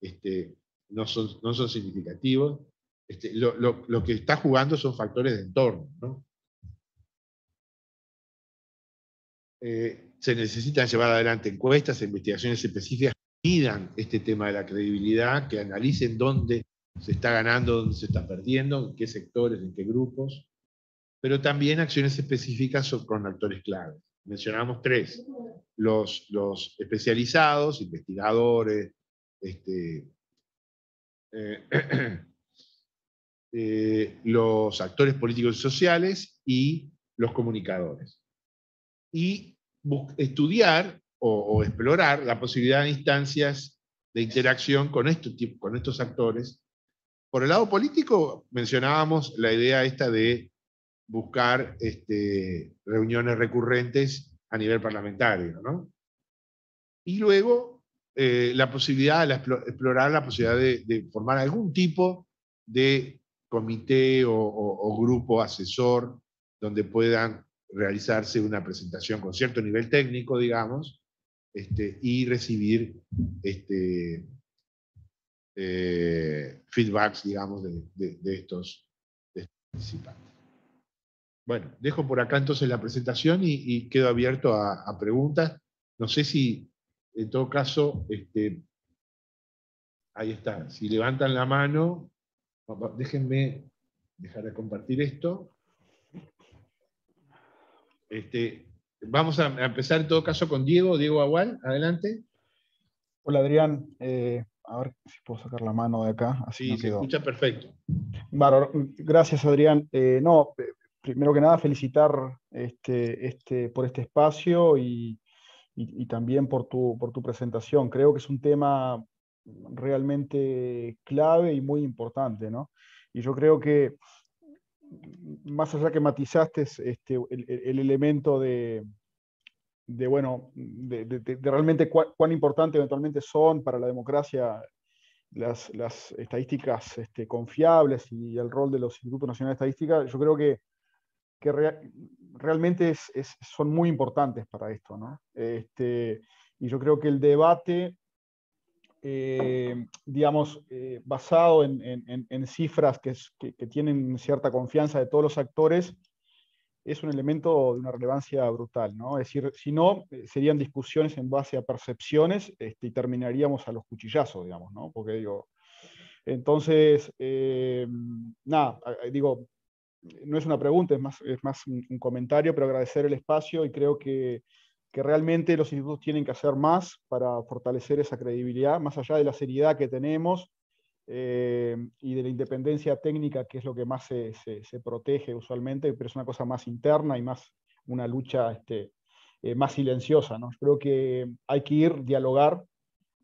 [SPEAKER 2] Este, no, son, no son significativos. Este, lo, que está jugando son factores de entorno. ¿no? Eh, se necesitan llevar adelante encuestas, investigaciones específicas midan este tema de la credibilidad, que analicen dónde se está ganando, dónde se está perdiendo, en qué sectores, en qué grupos, pero también acciones específicas con actores claves. Mencionamos tres, los, los especializados, investigadores, este, eh, eh, los actores políticos y sociales y los comunicadores. Y estudiar o, explorar la posibilidad de instancias de interacción con, con estos actores. Por el lado político, mencionábamos la idea esta de buscar este, reuniones recurrentes a nivel parlamentario, ¿no? Y luego eh, la posibilidad, de explorar la posibilidad de, formar algún tipo de comité o, grupo asesor donde puedan realizarse una presentación con cierto nivel técnico, digamos, este, y recibir este, eh, feedbacks, digamos, de, estos, participantes. Bueno, dejo por acá entonces la presentación y, quedo abierto a, preguntas. No sé si, en todo caso, este, ahí está. Si levantan la mano, déjenme dejar de compartir esto. Este, Vamos a empezar en todo caso con Diego, Diego Agual, adelante.
[SPEAKER 4] Hola Adrián, eh, a ver si puedo sacar la mano de acá.
[SPEAKER 2] Así sí, se escucha perfecto.
[SPEAKER 4] gracias Adrián. Eh, no, primero que nada felicitar este, este, por este espacio y, también por tu, por tu presentación. Creo que es un tema realmente clave y muy importante, ¿no? Y yo creo que más allá que matizaste este, el, elemento de, de bueno, de, realmente cuán, importante eventualmente son para la democracia las, estadísticas este, confiables y el rol de los Institutos Nacionales de Estadística, yo creo que, que realmente son muy importantes para esto. ¿no? Este, y yo creo que el debate, eh, digamos, eh, basado en, cifras que, tienen cierta confianza de todos los actores, es un elemento de una relevancia brutal, ¿no? Es decir, si no, eh, serían discusiones en base a percepciones este, y terminaríamos a los cuchillazos, digamos, ¿no? Porque digo, entonces, eh, nada, digo, no es una pregunta, es más, es más un, comentario, pero agradecer el espacio y creo que, que realmente los institutos tienen que hacer más para fortalecer esa credibilidad, más allá de la seriedad que tenemos eh, y de la independencia técnica, que es lo que más se, se, protege usualmente, pero es una cosa más interna y más una lucha este, eh, más silenciosa. ¿no? Creo que hay que ir, dialogar.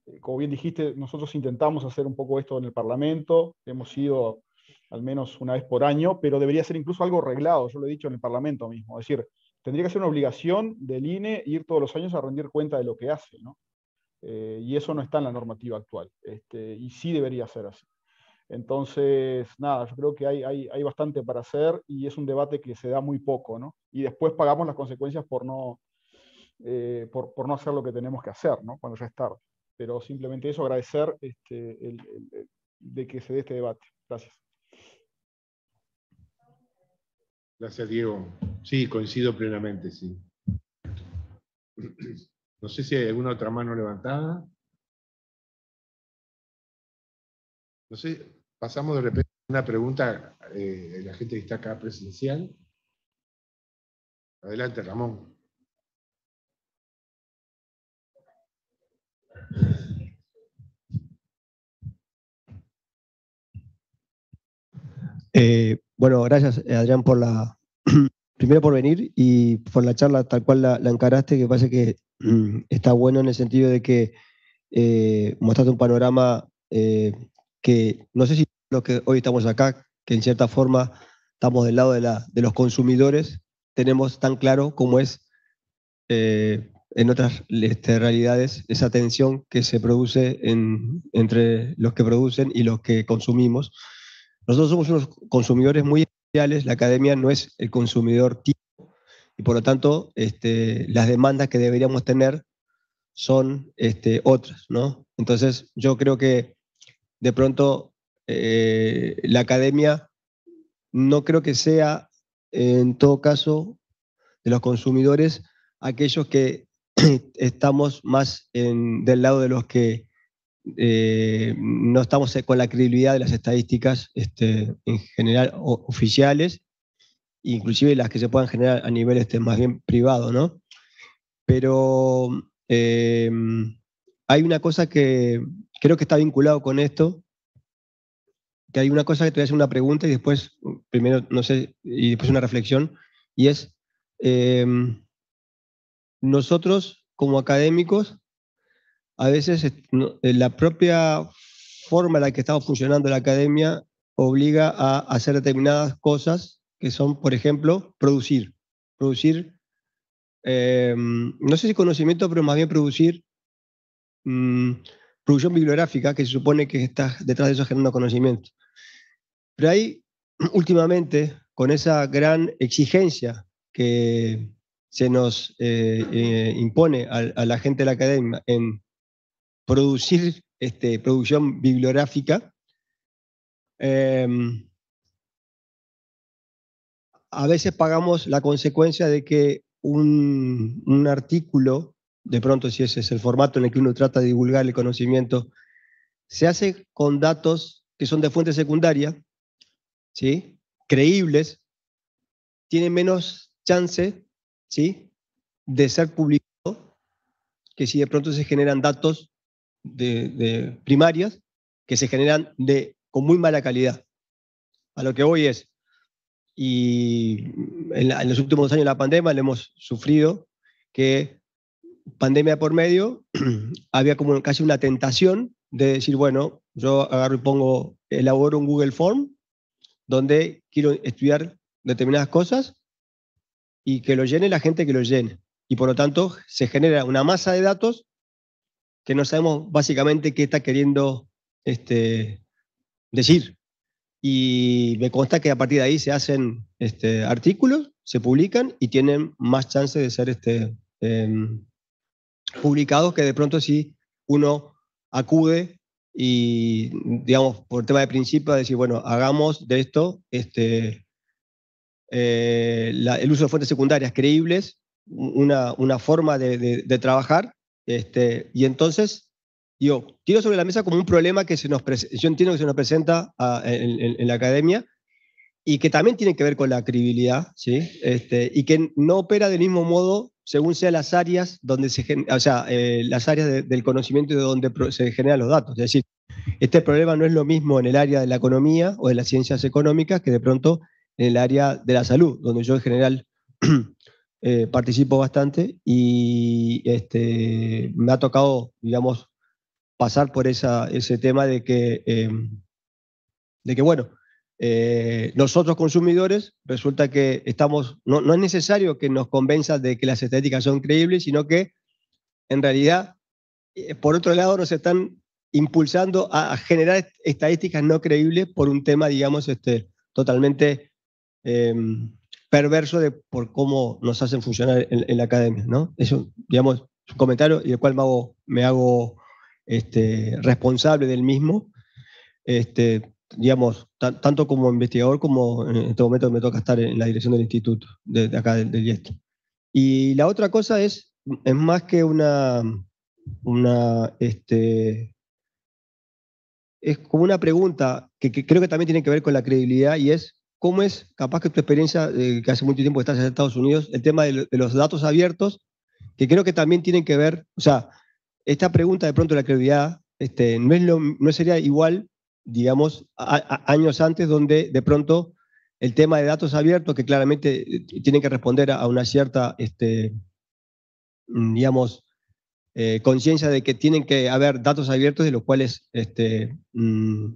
[SPEAKER 4] Eh, como bien dijiste, nosotros intentamos hacer un poco esto en el Parlamento, hemos ido al menos una vez por año, pero debería ser incluso algo reglado, yo lo he dicho en el Parlamento mismo. Es decir, tendría que ser una obligación del INE ir todos los años a rendir cuenta de lo que hace. ¿no? Eh, y eso no está en la normativa actual, este, y sí debería ser así. Entonces, nada, yo creo que hay, hay, hay, bastante para hacer y es un debate que se da muy poco, ¿no? Y después pagamos las consecuencias por no, eh, por, por, no hacer lo que tenemos que hacer, ¿no? Cuando ya es tarde. Pero simplemente eso, agradecer este, de que se dé este debate. Gracias.
[SPEAKER 2] Gracias, Diego. Sí, coincido plenamente, sí. No sé si hay alguna otra mano levantada. No sé, pasamos de repente a una pregunta eh, la gente que está acá presencial. Adelante, Ramón.
[SPEAKER 5] Eh, bueno, gracias Adrián por la, primero por venir y por la charla tal cual la, encaraste, que parece que mm, está bueno en el sentido de que eh, mostraste un panorama eh, que no sé si lo que hoy estamos acá, que en cierta forma estamos del lado de, la, de los consumidores, tenemos tan claro cómo es eh, en otras este, realidades esa tensión que se produce entre los que producen y los que consumimos. Nosotros somos unos consumidores muy la academia no es el consumidor tipo y por lo tanto este, las demandas que deberíamos tener son este, otras, ¿no? Entonces yo creo que de pronto eh, la academia no creo que sea en todo caso de los consumidores aquellos que estamos más del lado de los que eh, no estamos con la credibilidad de las estadísticas este, en general oficiales, inclusive las que se puedan generar a nivel este, más bien privado, ¿no? Pero eh, hay una cosa que creo que está vinculado con esto, que hay una cosa que te voy a hacer una pregunta y después, primero, no sé, y después una reflexión, y es, eh, nosotros como académicos a veces eh, la propia forma en la que estamos funcionando la academia obliga a hacer determinadas cosas que son, por ejemplo, producir. Producir, em, no sé si conocimiento, pero más bien producir mm, producción bibliográfica, que se supone que está detrás de eso generando conocimiento. Pero ahí, últimamente, con esa gran exigencia que se nos eh, eh, impone a, a, la gente de la academia en producir este, producción bibliográfica. Em, a veces pagamos la consecuencia de que un, un, artículo, de pronto si ese es el formato en el que uno trata de divulgar el conocimiento, se hace con datos que son de fuente secundaria, ¿sí? creíbles, tiene menos chance ¿sí? de ser publicado que si de pronto se generan datos de, primarias que se generan de, con muy mala calidad. A lo que voy es, y en, los últimos años de la pandemia le hemos sufrido que pandemia por medio, había como casi una tentación de decir, bueno, yo agarro y pongo, elaboro un Google Form donde quiero estudiar determinadas cosas y que lo llene la gente que lo llene. Y por lo tanto se genera una masa de datos que no sabemos básicamente qué está queriendo este, decir. Y me consta que a partir de ahí se hacen este, artículos, se publican y tienen más chance de ser este, em, publicados que de pronto si uno acude y, digamos, por tema de principio, decir, bueno, hagamos de esto este, eh, el uso de fuentes secundarias creíbles, una, una forma de, de, trabajar, este, y entonces, yo tiro sobre la mesa como un problema que se nos yo entiendo que se nos presenta en, la academia, y que también tiene que ver con la credibilidad, ¿sí? Este, y que no opera del mismo modo según sean las áreas donde se o sea, eh, las áreas del conocimiento de donde se generan los datos. Es decir, este problema no es lo mismo en el área de la economía o de las ciencias económicas que de pronto en el área de la salud, donde yo en general eh, participo bastante y este, me ha tocado, digamos, pasar por ese tema de que, eh, de que bueno, eh, nosotros consumidores resulta que estamos, no, es necesario que nos convenza de que las estadísticas son creíbles, sino que en realidad, por otro lado, nos están impulsando a, generar estadísticas no creíbles por un tema, digamos, este, totalmente em, perverso de por cómo nos hacen funcionar en, la academia. ¿no? Es un, digamos, un comentario y del cual me hago, me hago este, responsable del mismo. Este, digamos, tanto como investigador como en este momento me toca estar en la dirección del instituto, de, acá del, del Y la otra cosa es, es más que una, una este, es como una pregunta que, creo que también tiene que ver con la credibilidad y es, ¿cómo es, capaz que tu experiencia, que hace mucho tiempo estás en Estados Unidos, el tema de, los datos abiertos, que creo que también tienen que ver, o sea, esta pregunta de pronto de la credibilidad este, no, es lo, no sería igual digamos, años antes, donde de pronto el tema de datos abiertos, que claramente eh, tienen que responder a una cierta, este, mm, digamos, eh, conciencia de que tienen que haber datos abiertos de los cuales este, mm,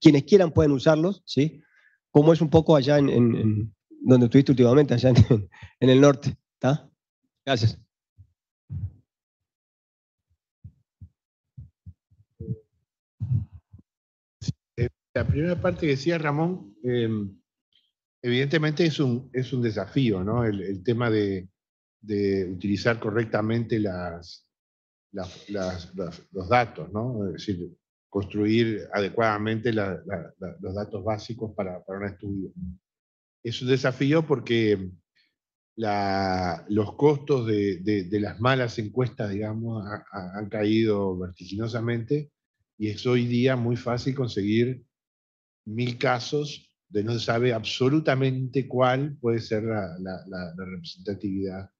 [SPEAKER 5] quienes quieran pueden usarlos, ¿sí? Como es un poco allá en, donde estuviste últimamente, allá en, en el norte. ¿está? Gracias.
[SPEAKER 2] La primera parte que decía Ramón, em, evidentemente es un, es un desafío, ¿no? El, tema de, utilizar correctamente las, los datos, ¿no? Es decir, construir adecuadamente los datos básicos para, un estudio. Es un desafío porque los costos de, las malas encuestas, digamos, han caído vertiginosamente y es hoy día muy fácil conseguir mil casos de no se sabe absolutamente cuál puede ser la, representatividad.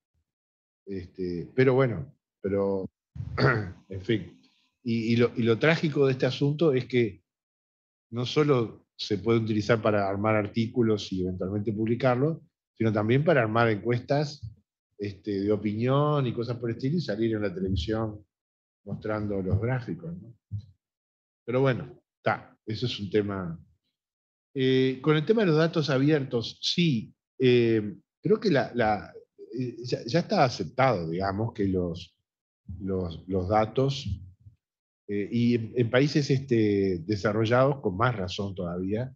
[SPEAKER 2] Este, pero bueno, pero en fin. Y, lo, trágico de este asunto es que no solo se puede utilizar para armar artículos y eventualmente publicarlos, sino también para armar encuestas este, de opinión y cosas por el estilo y salir en la televisión mostrando los gráficos. Pero bueno, está, eso es un tema eh, con el tema de los datos abiertos, sí, eh, creo que la, eh, ya, está aceptado, digamos, que los, los, datos, y en, países este, desarrollados, con más razón todavía,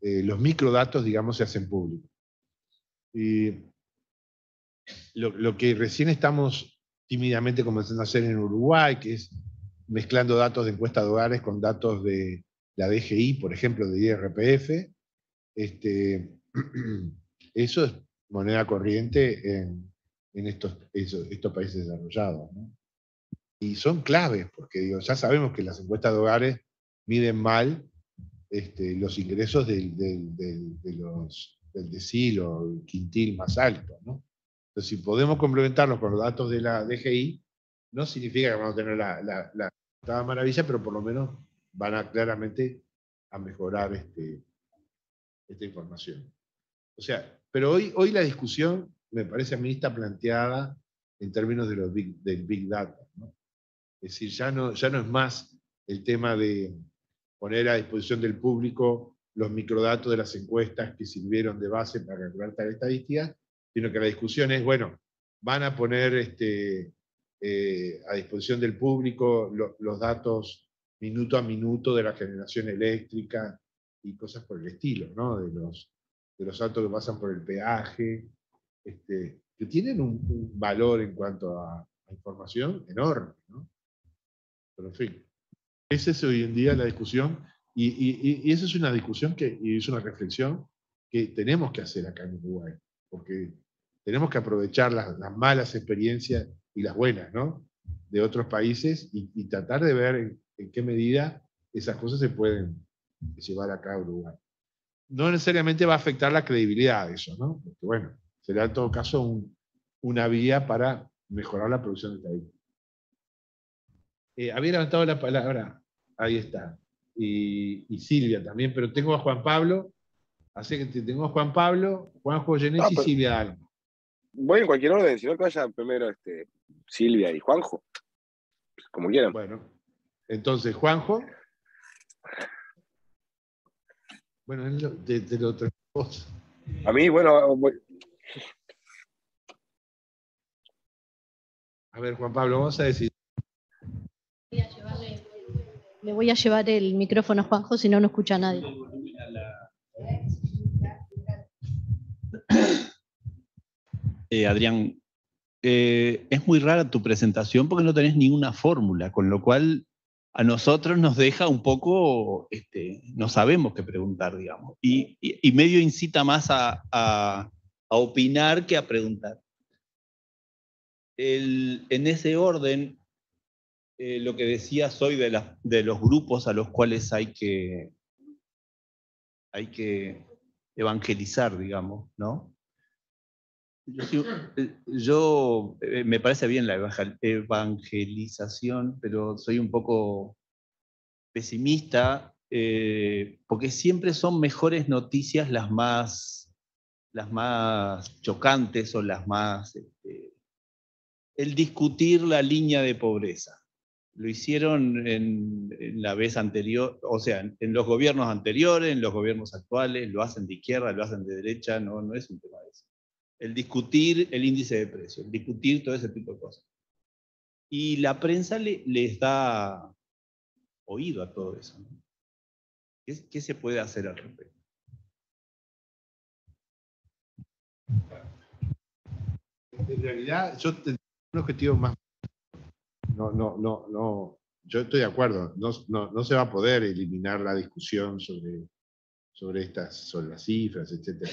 [SPEAKER 2] los microdatos, digamos, se hacen públicos. Lo, lo, que recién estamos tímidamente comenzando a hacer en Uruguay, que es mezclando datos de encuesta de hogares con datos de, la DGI, por ejemplo, de IRPF, este, eso es moneda corriente en, estos, estos, países desarrollados. Y son claves, porque ya sabemos que las encuestas de hogares miden mal este, los ingresos del, del, del, de decil o el quintil más alto. Entonces, si podemos complementarlos con los datos de la DGI, no significa que vamos a tener la, la, la maravilla, pero por lo menos van a claramente a mejorar este, esta información. O sea, pero hoy, hoy la discusión, me parece a mí, está planteada en términos de los del Big Data. Es decir, ya no, ya no es más el tema de poner a disposición del público los microdatos de las encuestas que sirvieron de base para calcular tal estadística, sino que la discusión es, bueno, van a poner este, eh, a disposición del público los datos minuto a minuto de la generación eléctrica y cosas por el estilo, ¿no? de, los, de los datos que pasan por el peaje, este, que tienen un, valor en cuanto a, información enorme. ¿no? Pero en fin, esa es hoy en día la discusión y, y, y, esa es una discusión que, y es una reflexión que tenemos que hacer acá en Uruguay, porque tenemos que aprovechar las, las malas experiencias y las buenas, ¿no? De otros países y, tratar de ver en, qué medida esas cosas se pueden llevar acá a Uruguay. No necesariamente va a afectar la credibilidad de eso, ¿no? Porque, bueno, será en todo caso una vía para mejorar la producción de esta eh, había levantado la palabra, ahí está, y, Silvia también, pero tengo a Juan Pablo, así que tengo a Juan Pablo, Juan Joyenet y Silvia Alma.
[SPEAKER 6] Voy en cualquier orden, si no que vaya primero este, Silvia y Juanjo. Como quieran.
[SPEAKER 2] Bueno, entonces, Juanjo. Bueno, de, de lo otra cosa.
[SPEAKER 6] A mí, bueno.
[SPEAKER 2] A ver, Juan Pablo, vamos a decir.
[SPEAKER 7] Le voy a llevar el micrófono a Juanjo, si no, no escucha a nadie.
[SPEAKER 8] Eh, Adrián, eh, es muy rara tu presentación porque no tenés ninguna fórmula, con lo cual a nosotros nos deja un poco, este, no sabemos qué preguntar, digamos, y, medio incita más a, opinar que a preguntar. en ese orden, eh, lo que decía soy de, los grupos a los cuales hay que, hay que evangelizar, digamos, ¿no? Yo, eh, me parece bien la evangelización, pero soy un poco pesimista eh, porque siempre son mejores noticias las más, las más chocantes o las más... Este, el discutir la línea de pobreza. Lo hicieron en, la vez anterior, o sea, en los gobiernos anteriores, en los gobiernos actuales, lo hacen de izquierda, lo hacen de derecha, no, no es un tema de eso el discutir el índice de precio, el discutir todo ese tipo de cosas. Y la prensa le, les da oído a todo eso. ¿Qué, se puede hacer al respecto?
[SPEAKER 2] En realidad, yo tengo un objetivo más. No, no, no, no. Yo estoy de acuerdo. No, no, se va a poder eliminar la discusión sobre, sobre estas, sobre las cifras, etc.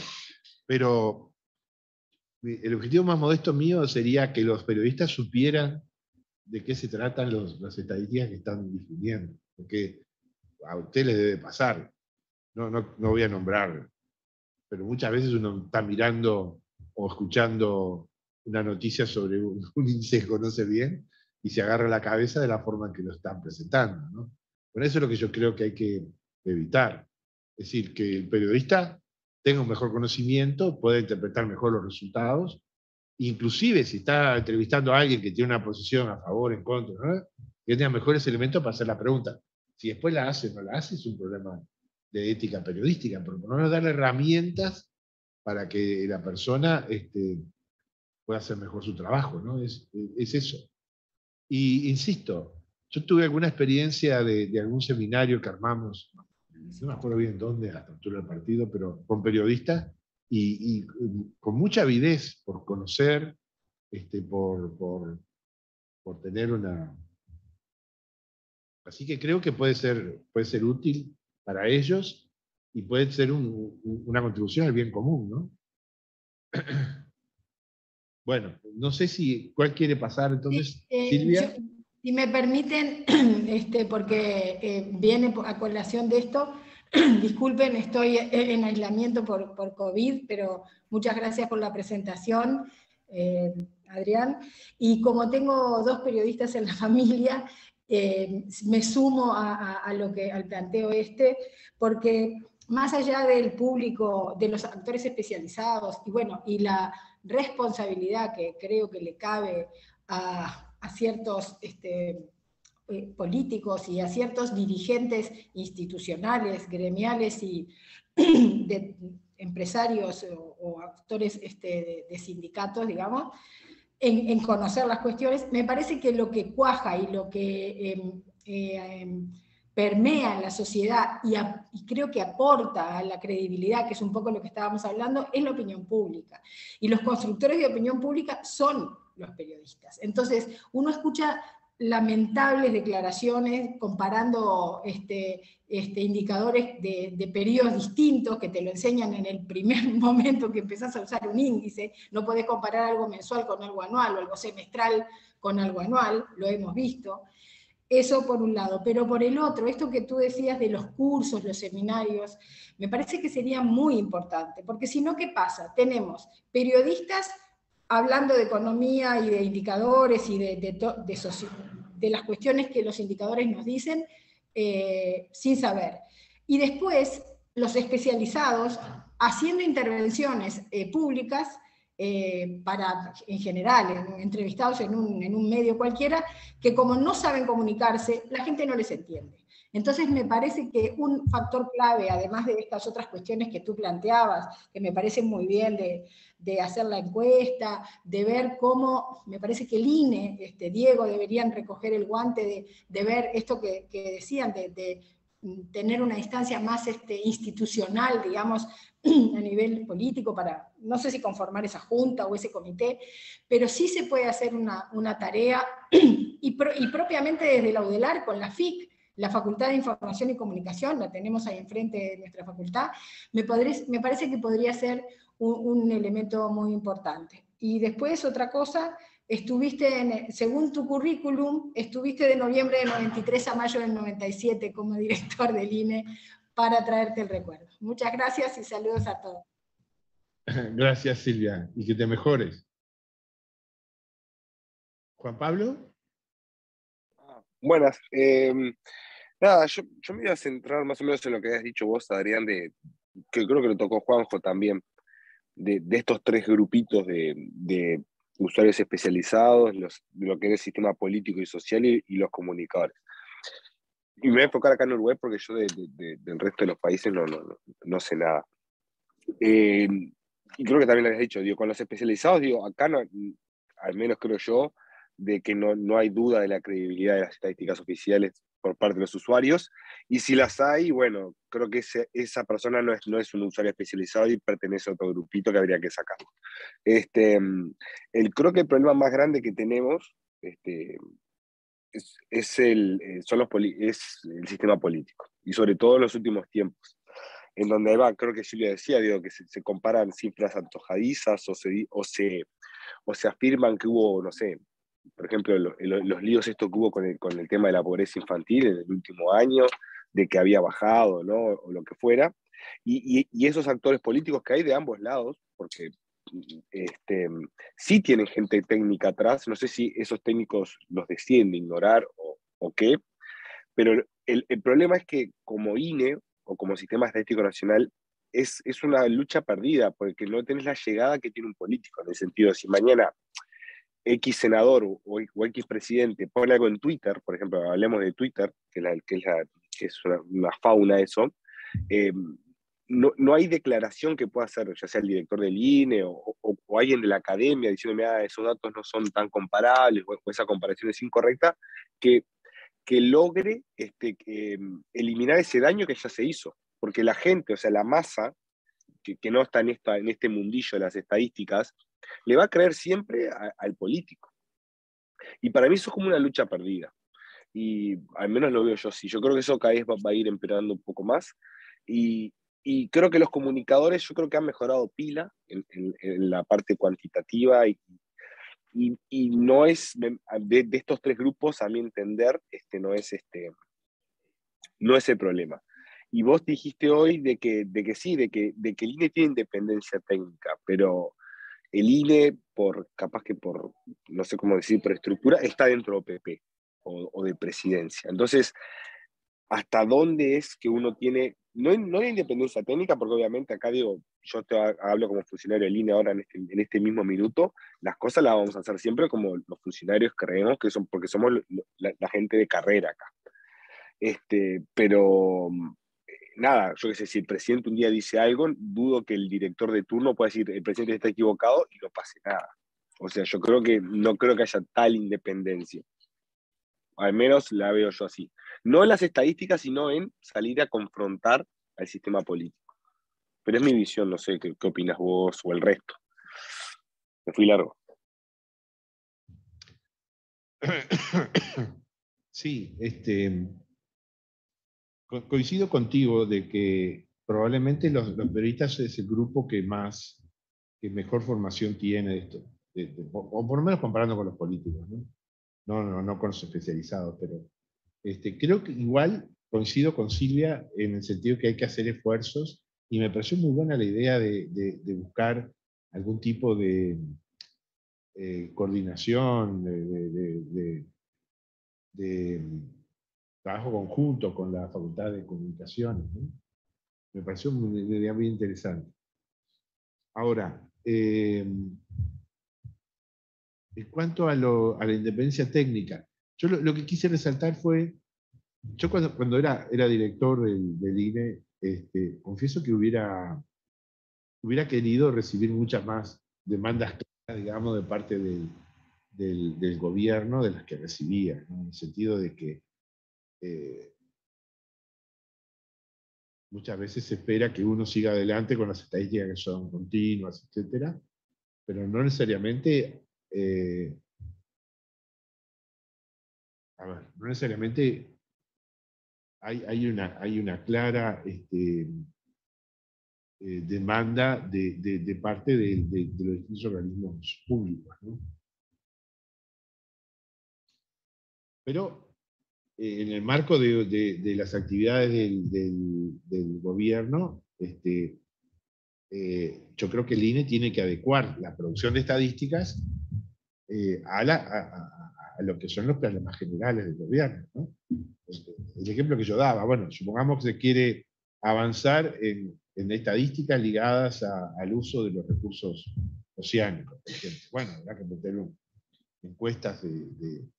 [SPEAKER 2] Pero el objetivo más modesto mío sería que los periodistas supieran de qué se tratan los, las estadísticas que están difundiendo, porque a usted les debe pasar, no, no, no voy a nombrar, pero muchas veces uno está mirando o escuchando una noticia sobre un, índice que conoce bien y se agarra la cabeza de la forma en que lo están presentando. ¿no? Bueno, eso es lo que yo creo que hay que evitar. Es decir, que el periodista tenga un mejor conocimiento, puede interpretar mejor los resultados, inclusive si está entrevistando a alguien que tiene una posición a favor, en contra, que tenga mejores elementos para hacer la pregunta. Si después la hace o no la hace, es un problema de ética periodística, pero por lo menos darle herramientas para que la persona este, pueda hacer mejor su trabajo, ¿no? Es, es eso. Y insisto, yo tuve alguna experiencia de, de algún seminario que armamos no me acuerdo bien dónde, a la altura del partido, pero con periodistas y, con mucha avidez por conocer, este, por, por, por, tener una... Así que creo que puede ser, puede ser útil para ellos y puede ser una contribución al bien común, ¿no? Bueno, no sé si, ¿cuál quiere pasar entonces, eh, Silvia?
[SPEAKER 9] Si me permiten, este, porque eh, viene a colación de esto, disculpen, estoy en aislamiento por, por, COVID, pero muchas gracias por la presentación, eh, Adrián. Y como tengo dos periodistas en la familia, eh, me sumo a, lo que, al planteo este, porque más allá del público, de los actores especializados, y bueno, y la responsabilidad que creo que le cabe a, ciertos este, eh, políticos y a ciertos dirigentes institucionales, gremiales y de empresarios o, actores este, de, sindicatos, digamos, en, conocer las cuestiones, me parece que lo que cuaja y lo que em, eh, em, permea en la sociedad y, creo que aporta a la credibilidad, que es un poco lo que estábamos hablando, es la opinión pública. Y los constructores de opinión pública son los periodistas. Entonces, uno escucha lamentables declaraciones comparando este, este, indicadores de, de, periodos distintos que te lo enseñan en el primer momento que empezás a usar un índice. No podés comparar algo mensual con algo anual o algo semestral con algo anual, lo hemos visto. Eso por un lado, pero por el otro, esto que tú decías de los cursos, los seminarios, me parece que sería muy importante, porque si no, ¿qué pasa? Tenemos periodistas hablando de economía y de indicadores y de, de, las cuestiones que los indicadores nos dicen eh, sin saber. Y después los especializados haciendo intervenciones eh, públicas eh, para, en general, entrevistados en un, en un medio cualquiera, que como no saben comunicarse, la gente no les entiende. Entonces me parece que un factor clave, además de estas otras cuestiones que tú planteabas, que me parecen muy bien de, de hacer la encuesta, de ver cómo, me parece que el INE, este, Diego, deberían recoger el guante de, de ver esto que, que decían, de, de, tener una instancia más este, institucional, digamos, a nivel político, para, no sé si conformar esa junta o ese comité, pero sí se puede hacer una, una tarea, y, y propiamente desde la UDELAR con la FIC, la Facultad de Información y Comunicación, la tenemos ahí enfrente de nuestra facultad, me, me parece que podría ser un, elemento muy importante. Y después otra cosa, estuviste, en, según tu currículum, estuviste de noviembre del 93 a mayo del 97 como director del INE para traerte el recuerdo. Muchas gracias y saludos a todos.
[SPEAKER 2] Gracias Silvia, y que te mejores. Juan Pablo.
[SPEAKER 6] Buenas. Em, nada, yo, me voy a centrar más o menos en lo que has dicho vos, Adrián, de, que creo que lo tocó Juanjo también, de, estos tres grupitos de, usuarios especializados, lo que es el sistema político y social y, los comunicadores. Y me voy a enfocar acá en Uruguay porque yo del resto de los países no, no, no sé nada. Em, y creo que también lo habías dicho, con los especializados, digo, acá al menos creo yo, de que no, no hay duda de la credibilidad de las estadísticas oficiales por parte de los usuarios. Y si las hay, bueno, creo que esa persona no es, no es un usuario especializado y pertenece a otro grupito que habría que sacar. Este, el, creo que el problema más grande que tenemos este, es, el, eh, son los es el sistema político, y sobre todo en los últimos tiempos, en donde va, creo que Silvia decía, digo, que se, comparan cifras antojadizas o se, o, se, o se afirman que hubo, no sé, por ejemplo, los líos esto que hubo con el, con el tema de la pobreza infantil en el último año, de que había bajado, ¿no? O lo que fuera. Y, esos actores políticos que hay de ambos lados, porque este, sí tienen gente técnica atrás, no sé si esos técnicos los deciden ignorar o, o qué, pero el, el, problema es que como INE o como Sistema Estadístico Nacional es, es una lucha perdida, porque no tenés la llegada que tiene un político, en el sentido de si mañana X senador o, X presidente pone algo en Twitter, por ejemplo, hablemos de Twitter, que, es, una, fauna eso, eh, no, hay declaración que pueda hacer ya sea el director del INE o, alguien de la academia diciendo, ah, esos datos no son tan comparables o, esa comparación es incorrecta, que, que logre este, eliminar ese daño que ya se hizo. Porque la gente, o sea, la masa, que, que no está en, esta, en este mundillo de las estadísticas, le va a creer siempre al político. Y para mí eso es como una lucha perdida. Y al menos lo veo yo así. Yo creo que eso cada vez va, a ir empeorando un poco más. Y, creo que los comunicadores, yo creo que han mejorado pila en, la parte cuantitativa y, y, no es, de, estos tres grupos, a mi entender, este, no, es este, no es el problema. Y vos dijiste hoy de que, de que sí, de que, de que el INE tiene independencia técnica, pero el INE, por, capaz que por, no sé cómo decir, por estructura, está dentro de OPP o, de presidencia. Entonces, hasta dónde es que uno tiene, no, no la independencia técnica, porque obviamente acá digo, yo te hablo como funcionario de línea ahora en este, en este, mismo minuto, las cosas las vamos a hacer siempre como los funcionarios creemos que son, porque somos la, gente de carrera acá. Este, pero nada, yo qué sé, si el presidente un día dice algo, dudo que el director de turno pueda decir el presidente está equivocado y no pase nada. O sea, yo creo que no creo que haya tal independencia. Al menos la veo yo así. No en las estadísticas, sino en salir a confrontar al sistema político. Pero es mi visión, no sé qué, opinas vos o el resto. Me fui largo.
[SPEAKER 2] Sí, este, coincido contigo de que probablemente los, periodistas es el grupo que más, que mejor formación tiene de esto, o por lo menos comparando con los políticos, ¿no? No, no, con los especializados, pero este, creo que igual coincido con Silvia en el sentido que hay que hacer esfuerzos y me pareció muy buena la idea de, buscar algún tipo de eh, coordinación, de, trabajo conjunto con la Facultad de Comunicaciones. Me pareció una idea muy interesante. Ahora, eh, en cuanto a, la independencia técnica, yo lo, que quise resaltar fue, yo cuando, era, director del, del INE, este, confieso que hubiera, querido recibir muchas más demandas, digamos, de parte del, gobierno de las que recibía, en el sentido de que eh, muchas veces se espera que uno siga adelante con las estadísticas que son continuas, etcétera, pero no necesariamente eh, a ver, no necesariamente hay, una, hay una clara este, eh, demanda de, parte de, los distintos organismos públicos. Pero eh, en el marco de, las actividades del, gobierno, este, eh, yo creo que el INE tiene que adecuar la producción de estadísticas a, la, a lo que son los problemas generales del gobierno. El ejemplo que yo daba, bueno, supongamos que se quiere avanzar en, estadísticas ligadas al uso de los recursos oceánicos, Bueno, habrá que meter encuestas de,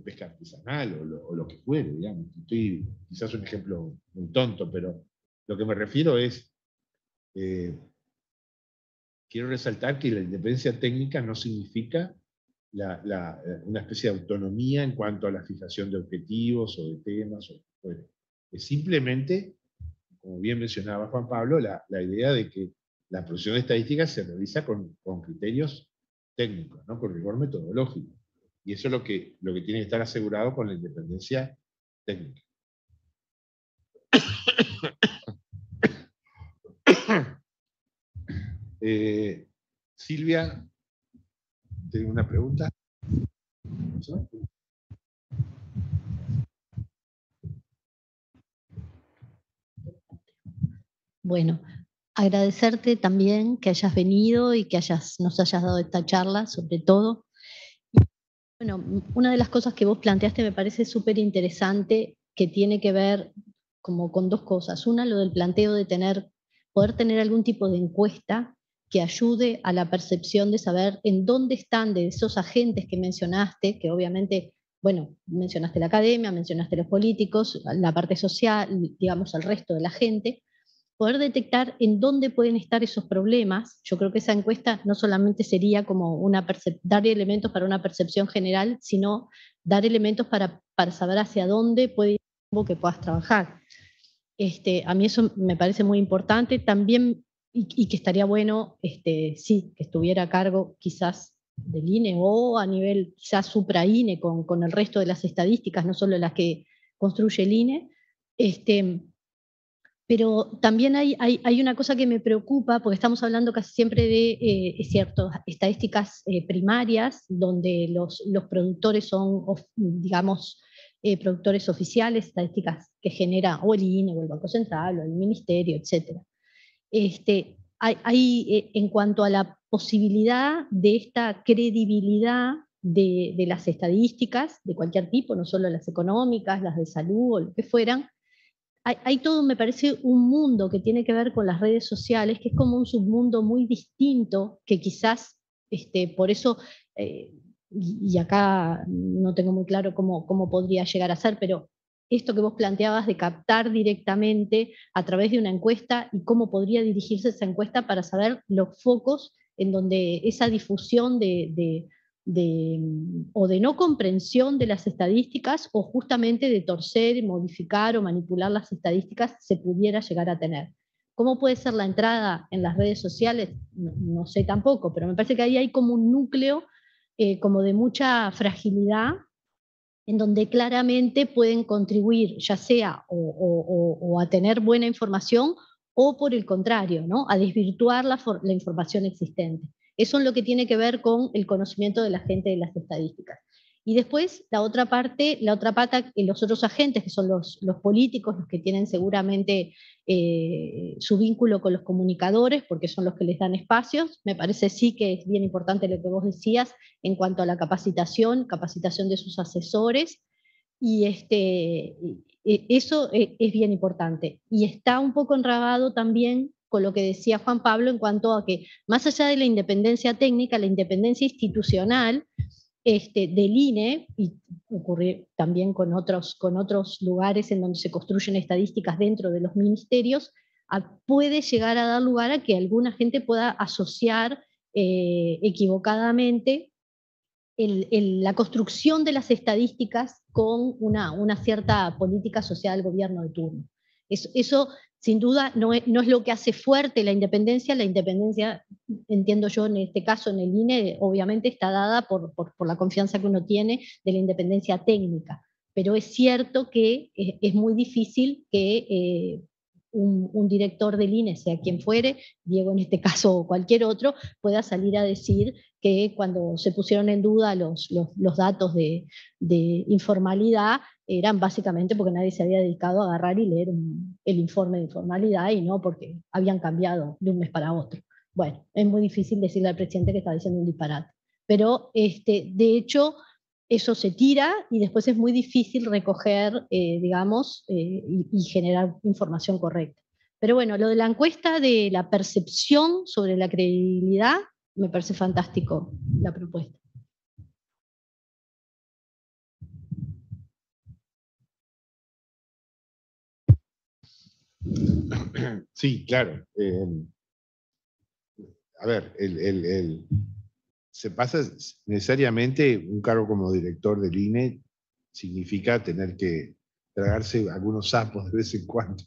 [SPEAKER 2] pesca artesanal o lo, que fuere, digamos. Estoy, quizás un ejemplo muy tonto, pero lo que me refiero es, eh, quiero resaltar que la independencia técnica no significa eh, una especie de autonomía en cuanto a la fijación de objetivos o de temas. O, es simplemente, como bien mencionaba Juan Pablo, la, idea de que la producción de estadísticas se realiza con, criterios técnicos, ¿no? con rigor metodológico. Y eso es lo que, lo que tiene que estar asegurado con la independencia técnica. Eh, Silvia ¿Tiene una pregunta?
[SPEAKER 7] Bueno, agradecerte también que hayas venido y que hayas, nos hayas dado esta charla, sobre todo. Bueno, una de las cosas que vos planteaste me parece súper interesante, que tiene que ver como con dos cosas. Una, lo del planteo de tener, poder tener algún tipo de encuesta que ayude a la percepción de saber en dónde están de esos agentes que mencionaste, que obviamente, bueno, mencionaste la academia, mencionaste los políticos, la parte social, digamos, el resto de la gente, poder detectar en dónde pueden estar esos problemas. Yo creo que esa encuesta no solamente sería como una dar elementos para una percepción general, sino dar elementos para, para saber hacia dónde puede ir que puedas trabajar. Este, a mí eso me parece muy importante. También y, que estaría bueno, este, sí, que estuviera a cargo quizás del INE o a nivel ya supra-INE con, con, el resto de las estadísticas, no solo las que construye el INE. Este, pero también hay, hay, hay, una cosa que me preocupa, porque estamos hablando casi siempre de eh, ciertas estadísticas eh, primarias, donde los, los, productores son, digamos, eh, productores oficiales, estadísticas que genera o el INE o el Banco Central o el Ministerio, etcétera. Este, hay, eh, en cuanto a la posibilidad de esta credibilidad de, las estadísticas de cualquier tipo, no solo las económicas, las de salud o lo que fueran, hay, todo, me parece, un mundo que tiene que ver con las redes sociales, que es como un submundo muy distinto, que quizás, este, por eso, eh, y acá no tengo muy claro cómo, cómo podría llegar a ser, pero esto que vos planteabas de captar directamente a través de una encuesta y cómo podría dirigirse esa encuesta para saber los focos en donde esa difusión de, o de no comprensión de las estadísticas o justamente de torcer, modificar o manipular las estadísticas se pudiera llegar a tener. ¿Cómo puede ser la entrada en las redes sociales? No, sé tampoco, pero me parece que ahí hay como un núcleo eh, como de mucha fragilidad en donde claramente pueden contribuir ya sea o, a tener buena información o por el contrario, ¿no? a desvirtuar la, información existente. Eso es lo que tiene que ver con el conocimiento de la gente de las estadísticas. Y después, la otra parte, la otra pata, los otros agentes, que son los, políticos, los que tienen seguramente eh, su vínculo con los comunicadores, porque son los que les dan espacios. Me parece sí que es bien importante lo que vos decías en cuanto a la capacitación, capacitación de sus asesores, y este, eso e, es bien importante. Y está un poco enrabado también con lo que decía Juan Pablo en cuanto a que, más allá de la independencia técnica, la independencia institucional, este, del INE, y ocurre también con otros, con otros lugares en donde se construyen estadísticas dentro de los ministerios, puede llegar a dar lugar a que alguna gente pueda asociar eh, equivocadamente la construcción de las estadísticas con una, una, cierta política social del gobierno de turno. Eso, sin duda no es, no es, lo que hace fuerte la independencia, la independencia, entiendo yo en este caso en el INE, obviamente está dada por, por, la confianza que uno tiene de la independencia técnica, pero es cierto que es, muy difícil que eh, un, director del INE, sea quien fuere, Diego en este caso o cualquier otro, pueda salir a decir que cuando se pusieron en duda los, los, los datos de, de informalidad, eran básicamente porque nadie se había dedicado a agarrar y leer el informe de informalidad y no porque habían cambiado de un mes para otro. Bueno, es muy difícil decirle al presidente que está diciendo un disparate. Pero este, de hecho, eso se tira y después es muy difícil recoger, eh, digamos, eh, y, generar información correcta. Pero bueno, lo de la encuesta de la percepción sobre la credibilidad, me parece fantástico la propuesta.
[SPEAKER 2] Sí, claro. Eh, a ver, se pasa necesariamente un cargo como director del INE significa tener que tragarse algunos sapos de vez en cuando,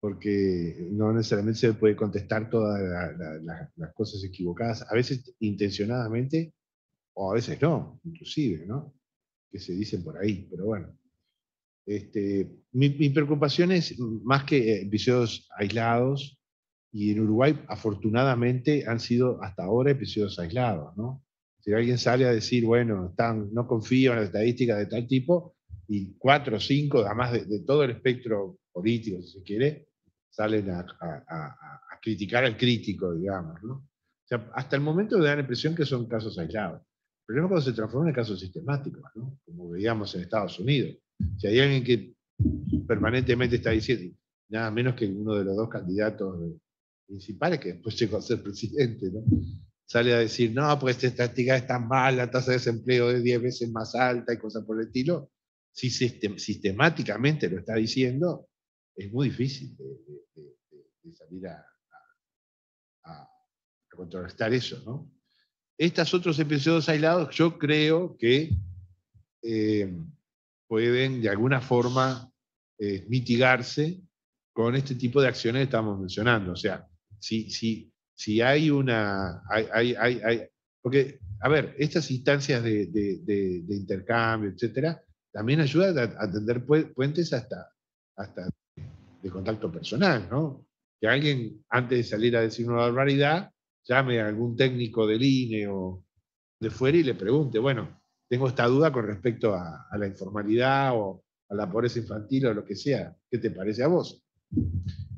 [SPEAKER 2] porque no necesariamente se puede contestar todas las cosas equivocadas, a veces intencionadamente o a veces no, inclusive, ¿no? Que se dicen por ahí, pero bueno. Este, mi, preocupación es más que episodios aislados, y en Uruguay afortunadamente han sido hasta ahora episodios aislados. ¿no? Si alguien sale a decir, bueno, están, no confío en las estadísticas de tal tipo, y cuatro o cinco, además de, todo el espectro político, si se quiere, salen a, criticar al crítico, digamos. ¿no? O sea, hasta el momento me da la impresión que son casos aislados. Pero no cuando se transforman en casos sistemáticos, ¿no? como veíamos en Estados Unidos. Si hay alguien que permanentemente está diciendo, nada menos que uno de los dos candidatos principales, que después llegó a ser presidente, ¿no? sale a decir, no, pues esta estadística es tan mala, la tasa de desempleo es 10 veces más alta y cosas por el estilo, si sistemáticamente lo está diciendo, es muy difícil de, salir a, a, contrarrestar eso. ¿no? Estos otros episodios aislados, yo creo que eh, pueden de alguna forma eh, mitigarse con este tipo de acciones que estamos mencionando. O sea, si, si, si hay una... Hay, hay, hay, porque, a ver, estas instancias de, de, de, intercambio, etcétera, también ayudan a, a tender puentes hasta, hasta de contacto personal, ¿no? Que alguien, antes de salir a decir una barbaridad, llame a algún técnico del INE o de fuera y le pregunte, bueno, tengo esta duda con respecto a, la informalidad o a la pobreza infantil o lo que sea. ¿Qué te parece a vos?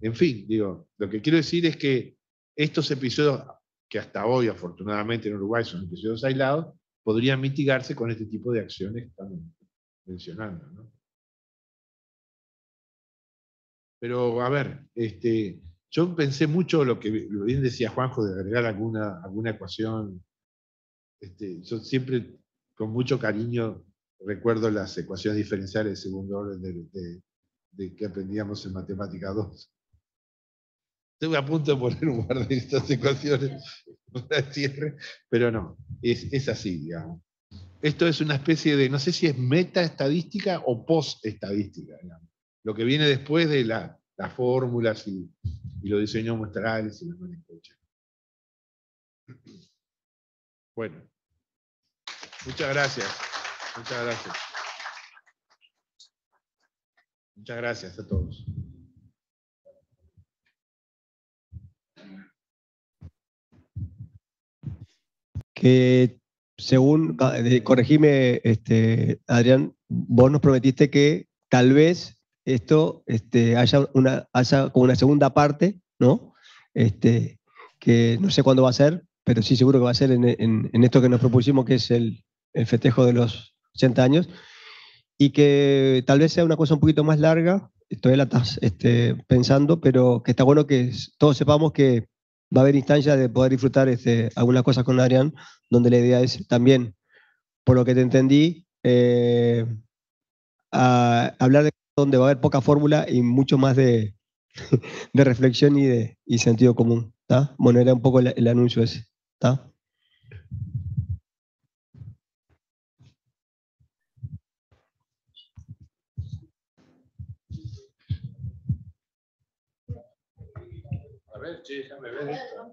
[SPEAKER 2] En fin, digo, lo que quiero decir es que estos episodios, que hasta hoy afortunadamente en Uruguay son episodios aislados, podría mitigarse con este tipo de acciones que estamos mencionando. ¿no? Pero, a ver, este, yo pensé mucho lo que bien decía Juanjo de agregar alguna, alguna ecuación. Este, yo siempre, con mucho cariño, recuerdo las ecuaciones diferenciales de segundo orden de, que aprendíamos en Matemática 2. Estuve a punto de poner un par de estas ecuaciones para cierre, pero no, es, así, digamos. Esto es una especie de, no sé si es meta estadística o post estadística, digamos. Lo que viene después de la, las fórmulas y, los diseños muestrales y la Bueno, muchas gracias. Muchas gracias. Muchas gracias a todos.
[SPEAKER 5] que según, corregime, este, Adrián, vos nos prometiste que tal vez esto este, haya, una, haya como una segunda parte, ¿no? Este, que no sé cuándo va a ser, pero sí seguro que va a ser en, esto que nos propusimos, que es el, el, festejo de los 80 años, y que tal vez sea una cosa un poquito más larga, estás este, pensando, pero que está bueno que todos sepamos que va a haber instancias de poder disfrutar este, algunas cosas con Adrián, donde la idea es también, por lo que te entendí, eh, hablar de donde va a haber poca fórmula y mucho más de, reflexión y de sentido común. Bueno, era un poco el, anuncio ese. ¿está?
[SPEAKER 2] Ver, che.